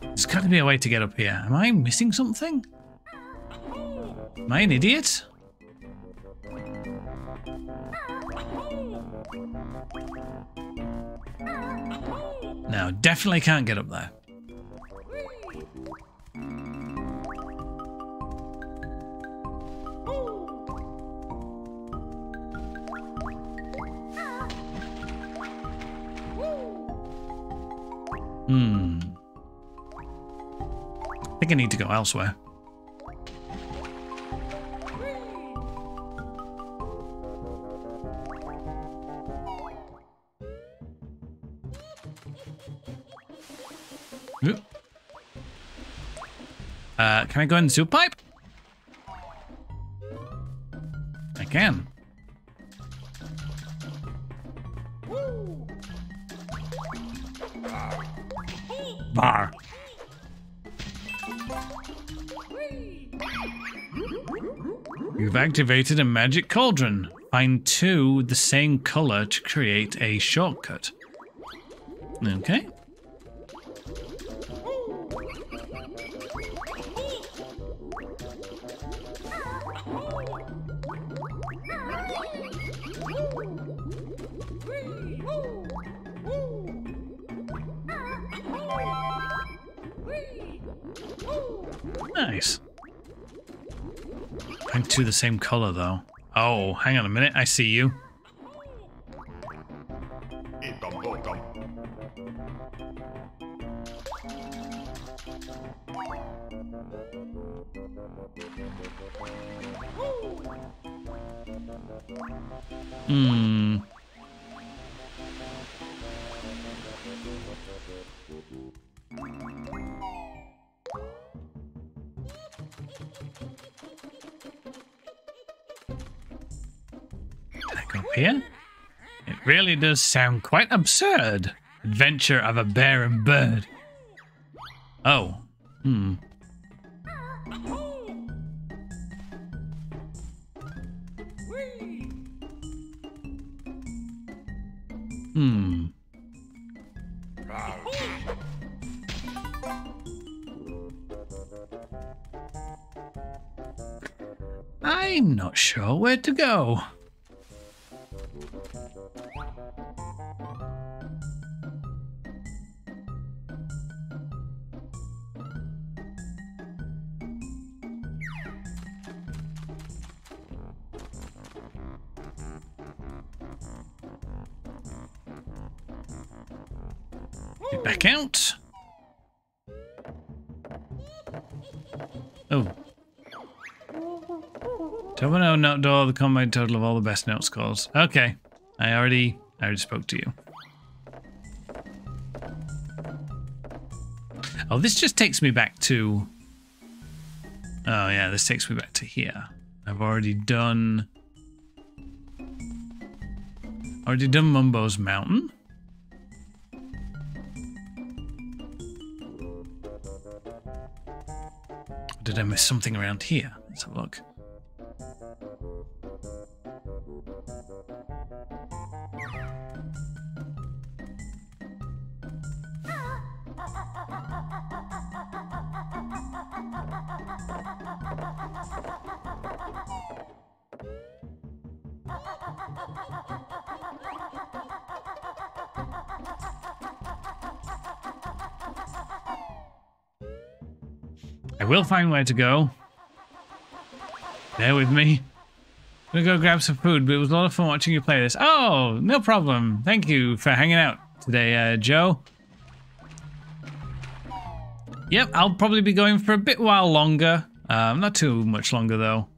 There's got to be a way to get up here. Am I missing something? Am I an idiot? No, definitely can't get up there. Hmm. I think I need to go elsewhere. Oop. Uh, can I go in the soup pipe? I can. Bar. You've activated a magic cauldron. Find two the same color to create a shortcut. Okay. Two the same color though. Oh, hang on a minute. I see you. Does sound quite absurd. Adventure of a bear and bird. Oh. Double no note door, the combined total of all the best note scores. Okay. I already I already spoke to you. Oh, this just takes me back to Oh yeah, this takes me back to here. I've already done already done Mumbo's Mountain. Did I miss something around here? Let's have a look. Find where to go. Bear with me. I'm gonna go grab some food, but it was a lot of fun watching you play this. Oh, no problem. Thank you for hanging out today, uh, Joe. Yep, I'll probably be going for a bit while longer. Um, not too much longer though.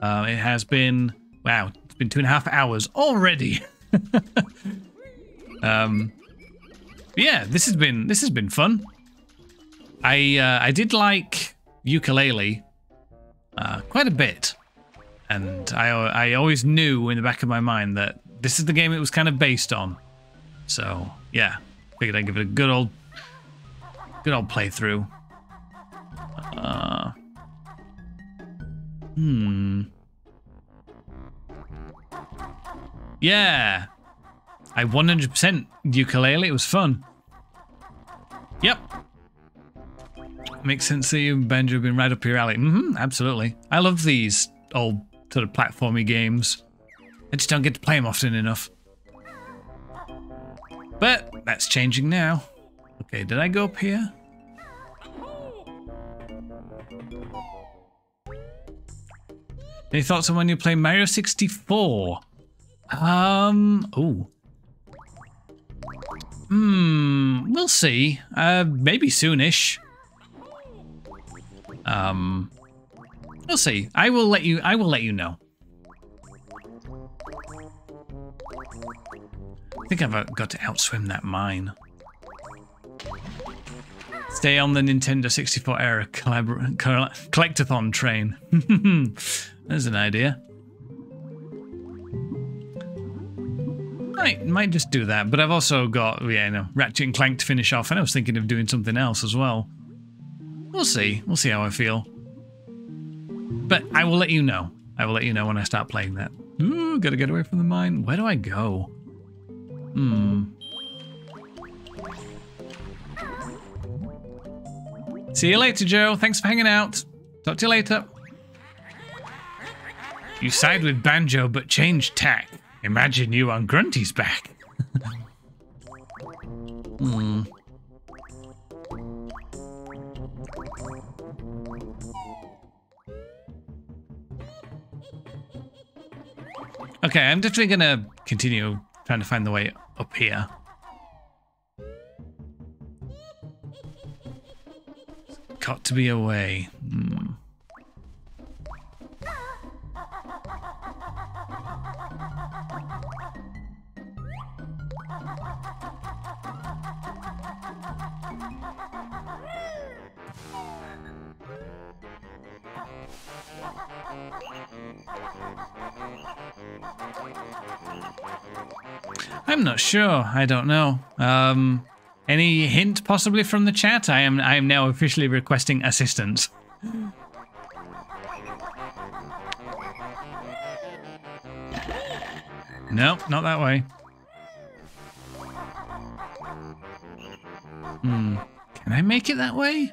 Um, it has been wow, it's been two and a half hours already. *laughs* um, yeah, this has been this has been fun. I uh, I did like Yooka-Laylee uh, quite a bit, and I I always knew in the back of my mind that this is the game it was kind of based on. So yeah, figured I'd give it a good old good old playthrough. Uh, hmm. Yeah, I 100% Yooka-Laylee. It was fun. Yep, Makes sense that you and Banjo have been right up your alley. Mm-hmm, absolutely. I love these old sort of platformy games. I just don't get to play them often enough. But that's changing now. Okay, did I go up here? Any thoughts on when you play Mario 64? Um, oh. Hmm, we'll see. Uh, maybe soonish. Um, we'll see. I will let you. I will let you know. I think I've uh, got to outswim that mine. Stay on the Nintendo 64 era collabor collectathon train. *laughs* There's an idea. I might just do that, but I've also got, yeah, you know, Ratchet and Clank to finish off, and I was thinking of doing something else as well. We'll see. We'll see how I feel. But I will let you know. I will let you know when I start playing that. Ooh, gotta get away from the mine. Where do I go? Hmm. See you later, Joe. Thanks for hanging out. Talk to you later. You side with Banjo but change tack. Imagine you on Grunty's back. *laughs* hmm. Okay, I'm definitely gonna continue trying to find the way up here. Got to be a way. Hmm. I'm not sure. I don't know. Um, any hint possibly from the chat? I am I am now officially requesting assistance. No, not that way. Hmm. Can I make it that way?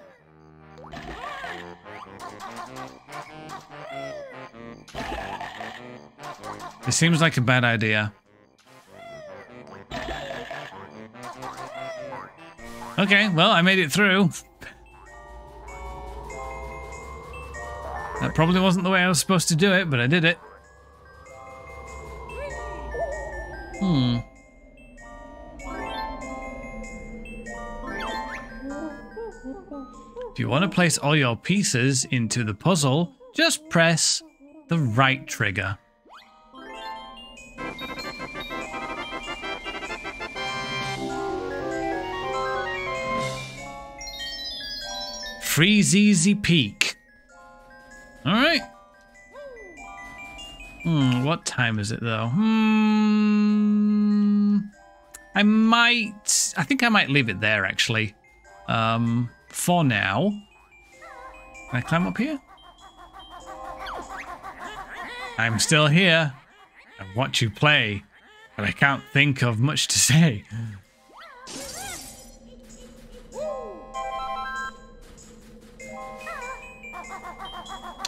It seems like a bad idea. Okay, well, I made it through. That probably wasn't the way I was supposed to do it, but I did it. Hmm. If you want to place all your pieces into the puzzle, just press the right trigger. Freezeezy Peak. Alright. Hmm, what time is it though? Hmm. I might. I think I might leave it there actually. Um, for now. Can I climb up here? I'm still here. I watch you play, but I can't think of much to say.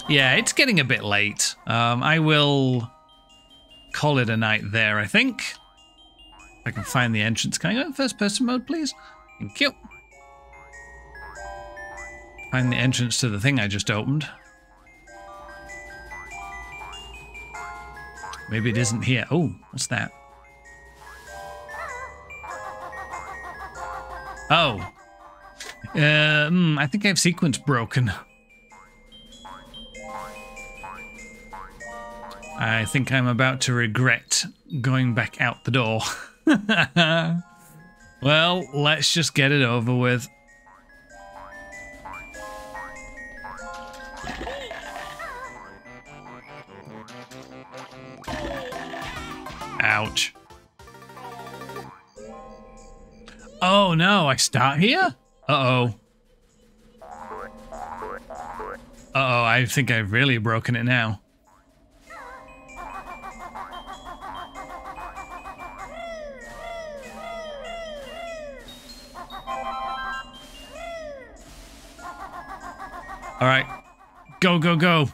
Yeah, it's getting a bit late. Um, I will call it a night there, I think. If I can find the entrance. Can I go in first person mode, please? Thank you. Find the entrance to the thing I just opened. Maybe it isn't here. Oh, what's that? Oh. Um, I think I have sequence broken. I think I'm about to regret going back out the door. *laughs* well, let's just get it over with. Ouch. Oh no, I start here? Uh-oh. Uh-oh, I think I've really broken it now. All right. Go, go, go.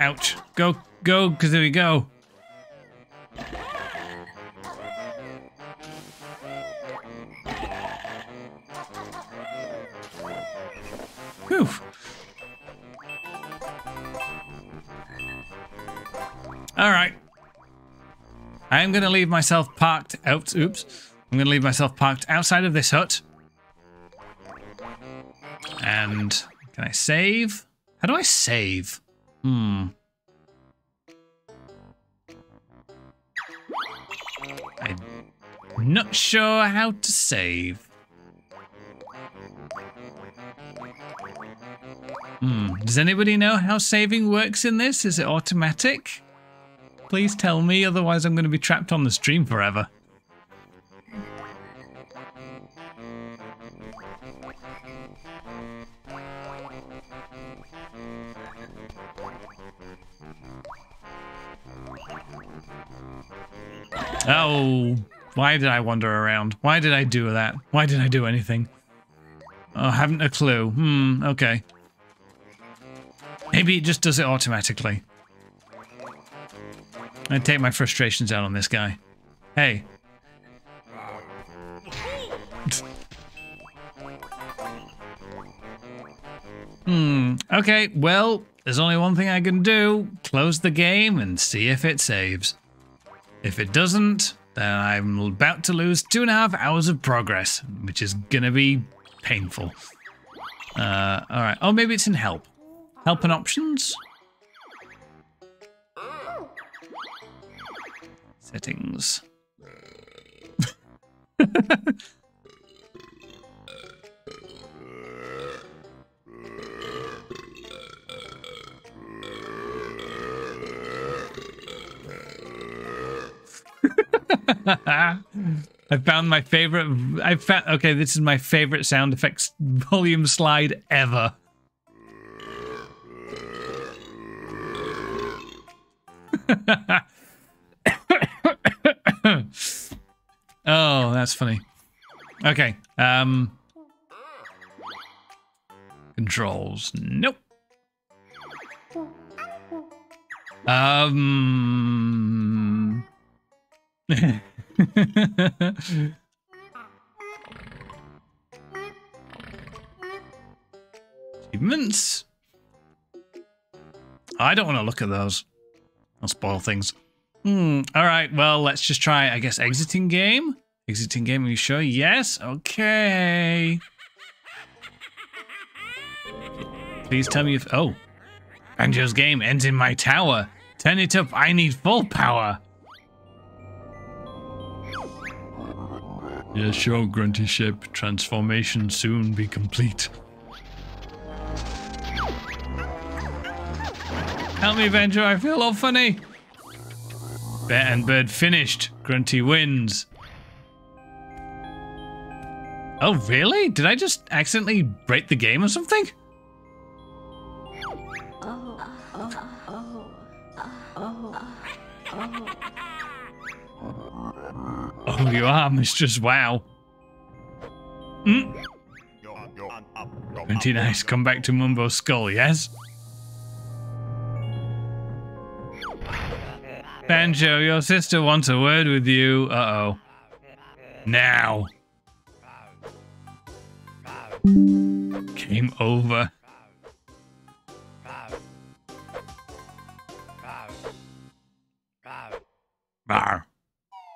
Ouch. Go, go, because there we go. Whew. All right. I'm going to leave myself parked out. Oops. I'm going to leave myself parked outside of this hut. And can I save? How do I save? Hmm. I'm not sure how to save. Hmm. Does anybody know how saving works in this? Is it automatic? Please tell me, otherwise I'm going to be trapped on the stream forever. Oh, why did I wander around? Why did I do that? Why did I do anything? Oh, I haven't a clue. Hmm, okay. Maybe it just does it automatically. I take my frustrations out on this guy. Hey. hmm, okay, well, there's only one thing I can do. Close the game and see if it saves. If it doesn't, then I'm about to lose two and a half hours of progress, which is gonna be painful. Uh, all right. Oh, maybe it's in help. Help and options. Settings. *laughs* I found my favorite. I found. Okay, this is my favorite sound effects volume slide ever. *coughs* oh, that's funny. Okay. Um. Controls. Nope. Um. *laughs* Achievements. I don't want to look at those. I'll spoil things. Hmm. All right. Well, let's just try. I guess exiting game. Exiting game. Are you sure? Yes. Okay. Please tell me if. Oh, Banjo's game ends in my tower. Turn it up. I need full power. Yes, sure, Grunty Ship. Transformation soon be complete. Help me, Banjo. I feel all funny. Bet and Bird finished. Grunty wins. Oh, really? Did I just accidentally break the game or something? Oh, you are, Mistress Wow. Mm. Pretty nice. Come back to Mumbo's skull, yes? Banjo, your sister wants a word with you. Uh-oh. Now. Game over. Bar.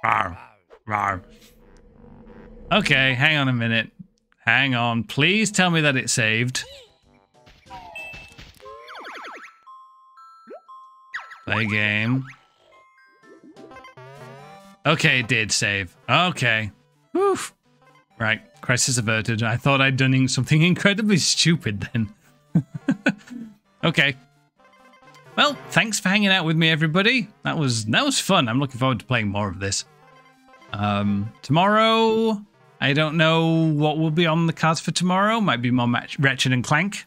Bar. Rar. Okay, hang on a minute. Hang on. Please tell me that it saved. Play game. Okay, it did save. Okay. Whew. Right, crisis averted. I thought I'd done something *laughs* incredibly stupid then. *laughs* okay. Well, thanks for hanging out with me, everybody. That was that was fun. I'm looking forward to playing more of this. Um, tomorrow, I don't know what will be on the cards for tomorrow. Might be more match- Ratchet and Clank.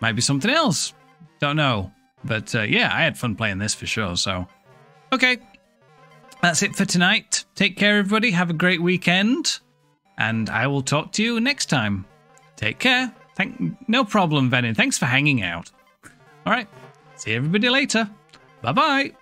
Might be something else. Don't know. But uh, yeah, I had fun playing this for sure. So, okay. That's it for tonight. Take care, everybody. Have a great weekend. And I will talk to you next time. Take care. Thank, no problem, Venin. Thanks for hanging out. All right. See everybody later. Bye bye.